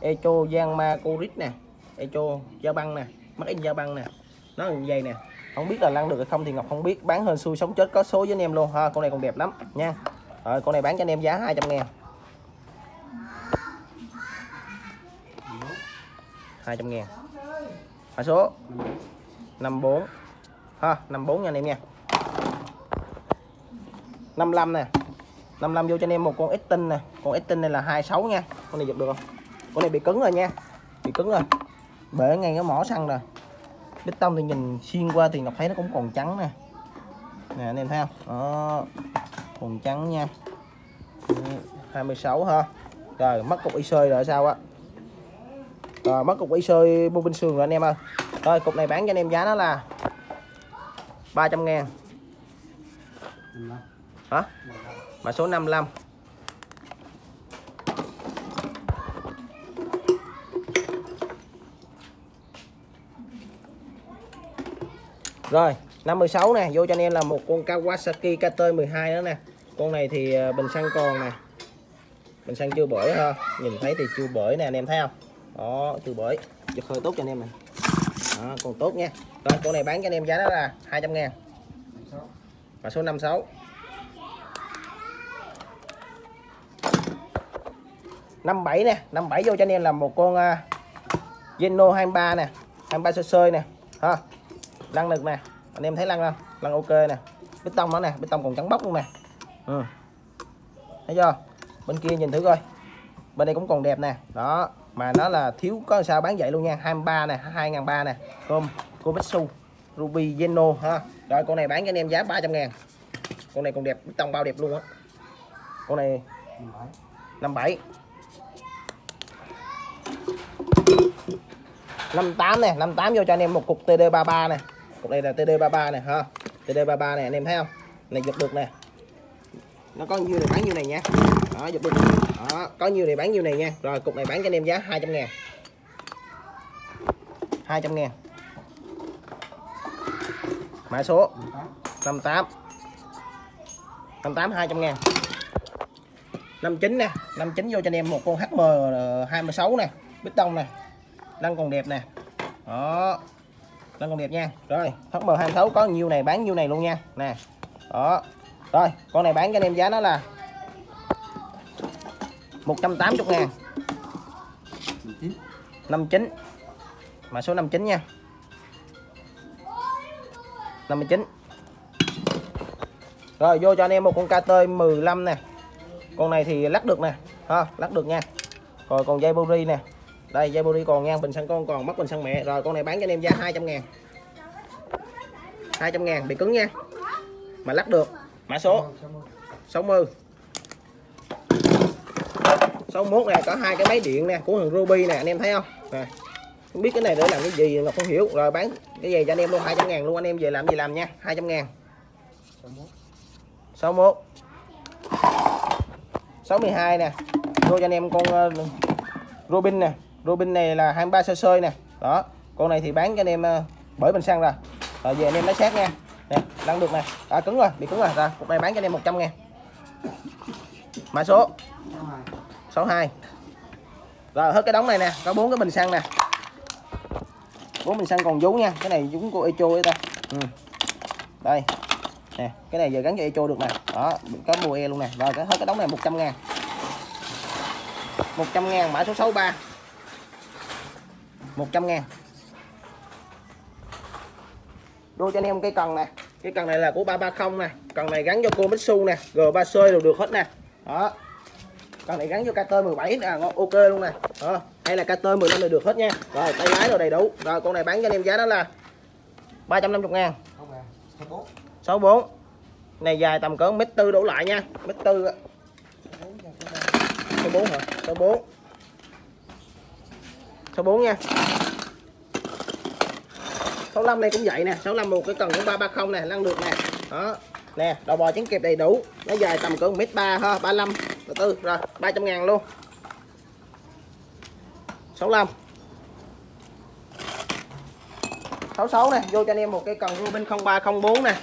Echo Yanma Corit nè. Echo Gia băng nè. Mắc in Gia băng nè. Nó như vậy nè không biết là lăn được hay không thì Ngọc không biết. Bán hơn xui sống chết có số với anh em luôn. Ha, con này còn đẹp lắm, nha. Rồi con này bán cho anh em giá 200 ngàn. 200 ngàn. Mã số? 54 ha 54 nha anh em nha. 55 nè. 55 vô cho anh em một con ít tinh nè. Con ít tinh này là 26 nha. Con này giật được không? Con này bị cứng rồi nha. Bị cứng rồi. Bể ngay cái mỏ xăng rồi bít tông thì nhìn xuyên qua thì Ngọc thấy nó cũng còn trắng nè. Nè anh em thấy không? Đó còn trắng nha. 26 ha. Rồi mất cục y sơi rồi sao á? Rồi mất cục y sơi bô bên sườn rồi anh em ơi. Rồi cục này bán cho anh em giá nó là 300 ngàn. Hả? Mã số 55 Rồi 56 nè vô cho anh em là một con Kawasaki KT12 đó nè. Con này thì à, bình xăng còn nè. Bình xăng chưa bởi ha nhìn thấy thì chưa bởi nè anh em thấy không? Đó chưa bởi giật hơi tốt cho anh em này đó, còn tốt nha. Rồi con này bán cho anh em giá đó là 200 ngàn. Và số 56 57 nè 57 vô cho anh em là một con à, uh, 23 nè 23 sơ sơi nè. Ha lăn được nè. Anh em thấy lăn không? Lăn ok nè. Bê tông nó nè, bê tông còn trắng bóc luôn nè. Ừ. thấy chưa? Bên kia nhìn thử coi. Bên đây cũng còn đẹp nè. Đó, mà nó là thiếu có sao bán vậy luôn nha. 23 nè 2003 nè. Tôm Kovetsu Ruby Geno ha. Rồi, con này bán cho anh em giá 300 ngàn. Con này còn đẹp, bê tông bao đẹp luôn á. Con này 57 58 nè 58 vô cho anh em một cục TD33 nè cục này là TD33 này, ha. TD33 này, anh em thấy không? Này giật được nè. Nó có nhiêu này bán nhiêu này nha. Đó, giật được. Đó, có nhiêu này bán nhiêu này nha. Rồi, cục này bán cho anh em giá 200 ngàn. 200 ngàn. Mã số 58 58 200 ngàn. 59 nè. 59 vô cho anh em một con HM26 ờ, nè. Bít tông nè. Đang còn đẹp nè. Đó lăn con đẹp nha. Rồi HM26 có nhiêu này, bán nhiêu này luôn nha. Nè, đó. Rồi, con này bán cho anh em giá nó là 180 ngàn. 59 mà số 59 nha. 59 rồi, vô cho anh em một con KT 15 nè. Con này thì lắc được nè. Ha, lắc được nha. Rồi, còn dây bori nè đây dây body còn nha bình xăng con còn mất bình xăng mẹ. Rồi con này bán cho anh em giá 200 ngàn. 200 ngàn bị cứng nha. Mà lắc được. Mã số. 60 61 này có hai cái máy điện nè của thằng Ruby nè anh em thấy không? Nè không biết cái này để làm cái gì Ngọc không hiểu. Rồi bán cái gì cho anh em luôn 200 ngàn luôn anh em về làm gì làm nha 200 ngàn. 61 62 nè vô cho anh em con uh, Robin nè. Robin này là 23 sơ sơi nè. Đó con này thì bán cho anh em ờ, bởi bình xăng rồi. Rồi về anh em lấy xét nha. Nè lăn được nè. À, cứng rồi bị cứng rồi. Rồi cục này bán cho anh em 100 ngàn. Mã số. 62 rồi hết cái đống này nè. Có bốn cái bình xăng nè. Bốn bình xăng còn vú nha. Cái này chúng của echo ấy ta. Ừ. đây. Nè cái này giờ gắn cho echo được nè. Đó có mùa e luôn nè. Rồi cái hết cái đống này 100 ngàn. 100 ngàn mã số 63 100 ngàn. Đua cho anh em cái cần nè. Cái cần này là của 330 nè. Cần này gắn cho cô Mitsu nè G3C đều được hết nè. Đó. Con này gắn vô KT 17 là ok luôn nè. Đó. hay là KT 15 là được hết nha. Rồi tay lái rồi đầy đủ. Rồi con này bán cho anh em giá đó là 350 ngàn. 64 này dài tầm cỡ mét tư đổ lại nha. Mét tư số 4 hả? Số 4 số 4 nha. 65 này cũng vậy nè 65 một cái cần cũng 330 nè, lăn được nè. Đó. Nè, đầu bò trứng kẹp đầy đủ. Nó dài tầm cỡ 1m3 ha 35 từ tư, rồi 300 ngàn luôn. 65 66 nè, vô cho anh em một cái cần Rubin 0304 nè.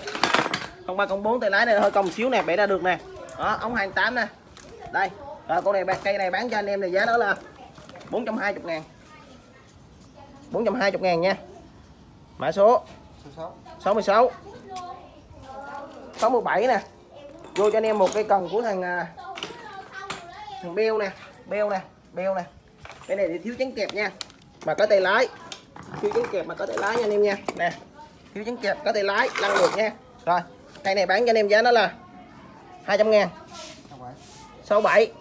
0304 tay lái này hơi cong xíu nè, bẻ ra được nè. Đó, ống 28 nè. Đây, rồi, con này bạc cây này bán cho anh em này giá đó là 420 ngàn. 420 ngàn nha. Mã số. 66 67 nè. Vô cho anh em một cái cần của thằng à, thằng beo nè. Beo nè beo nè. Cái này thì thiếu chắn kẹp nha. Mà có tay lái. Thiếu chắn kẹp mà có tay lái nha anh em nha. Nè thiếu chắn kẹp có tay lái lăn được nha. Rồi cây này bán cho anh em giá nó là 200 ngàn. 67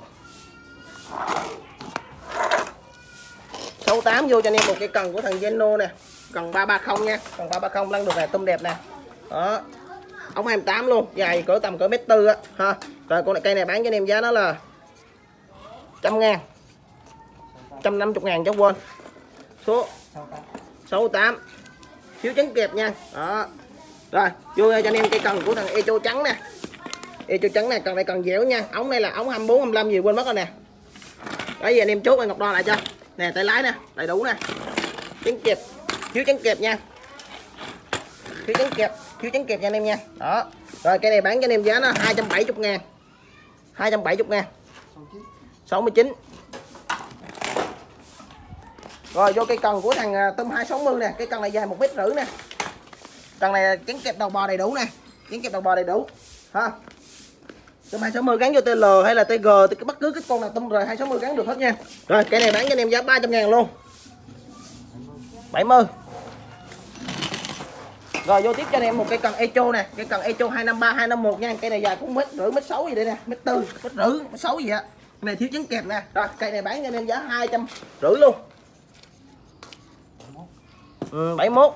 68 vô cho anh em một cái cần của thằng Zeno nè. Cần 330 nha. Cần 330 lăn được nè tôm đẹp nè. Đó. Ống 28 luôn, dài cỡ tầm cỡ mét tư á, ha. Rồi con này, cây này bán cho anh em giá nó là trăm ngàn. Trăm năm chục ngàn cho quên. Số 68 thiếu trắng kẹp nha. Đó. Rồi, vô cho anh em cây cần của thằng echo trắng nè. Echo trắng này cần này cần dẻo nha. Ống này là ống 24 25 gì quên mất rồi nè. Đấy, giờ anh em chốt anh ngọc đo lại cho nè, tay lái nè, đầy đủ nè. Trắng kẹp, thiếu trắng kẹp nha. Thiếu trắng kẹp, thiếu trắng kẹp nha anh em nha. Đó. Rồi cây này bán cho anh em giá nó 270 ngàn. 270 ngàn. 69 rồi, vô cây cần của thằng à, tôm 260 nè. Cái cần này dài một mét rưỡi nè. Cần này trắng kẹp đầu bò đầy đủ nè. Trắng kẹp đầu bò đầy đủ. Ha tôm 260 gắn vô TL hay là TG thì bất cứ cái con nào tôm rồi 260 gắn được hết nha. Rồi cái này bán cho anh em giá 300 ngàn luôn. 70 rồi vô tiếp cho anh em một cây cần echo nè. Cây cần echo 253 251 nha. Cây này dài cũng mét rưỡi mét sáu gì đây nè. Mét tư mét rưỡi mét sáu gì ạ. Này thiếu trứng kẹp nè. Rồi cây này bán cho anh em giá hai trăm rưỡi luôn. Ừ, 71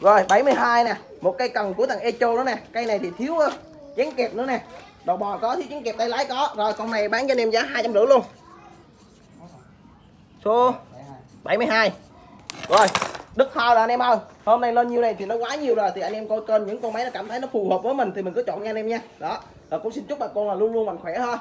rồi 72 nè một cây cần của thằng echo đó nè. Cây này thì thiếu ờ, chén kẹp nữa nè. Đầu bò có, thiếu chén kẹp, tay lái có. Rồi, con này bán cho anh em giá hai trăm rưỡi luôn. Số 72 rồi, đứt ho rồi anh em ơi. Hôm nay lên nhiêu này thì nó quá nhiều rồi. Thì anh em coi kênh, những con máy nó cảm thấy nó phù hợp với mình thì mình cứ chọn nha anh em nha. Đó. Rồi, cũng xin chúc bà con là luôn luôn mạnh khỏe ha.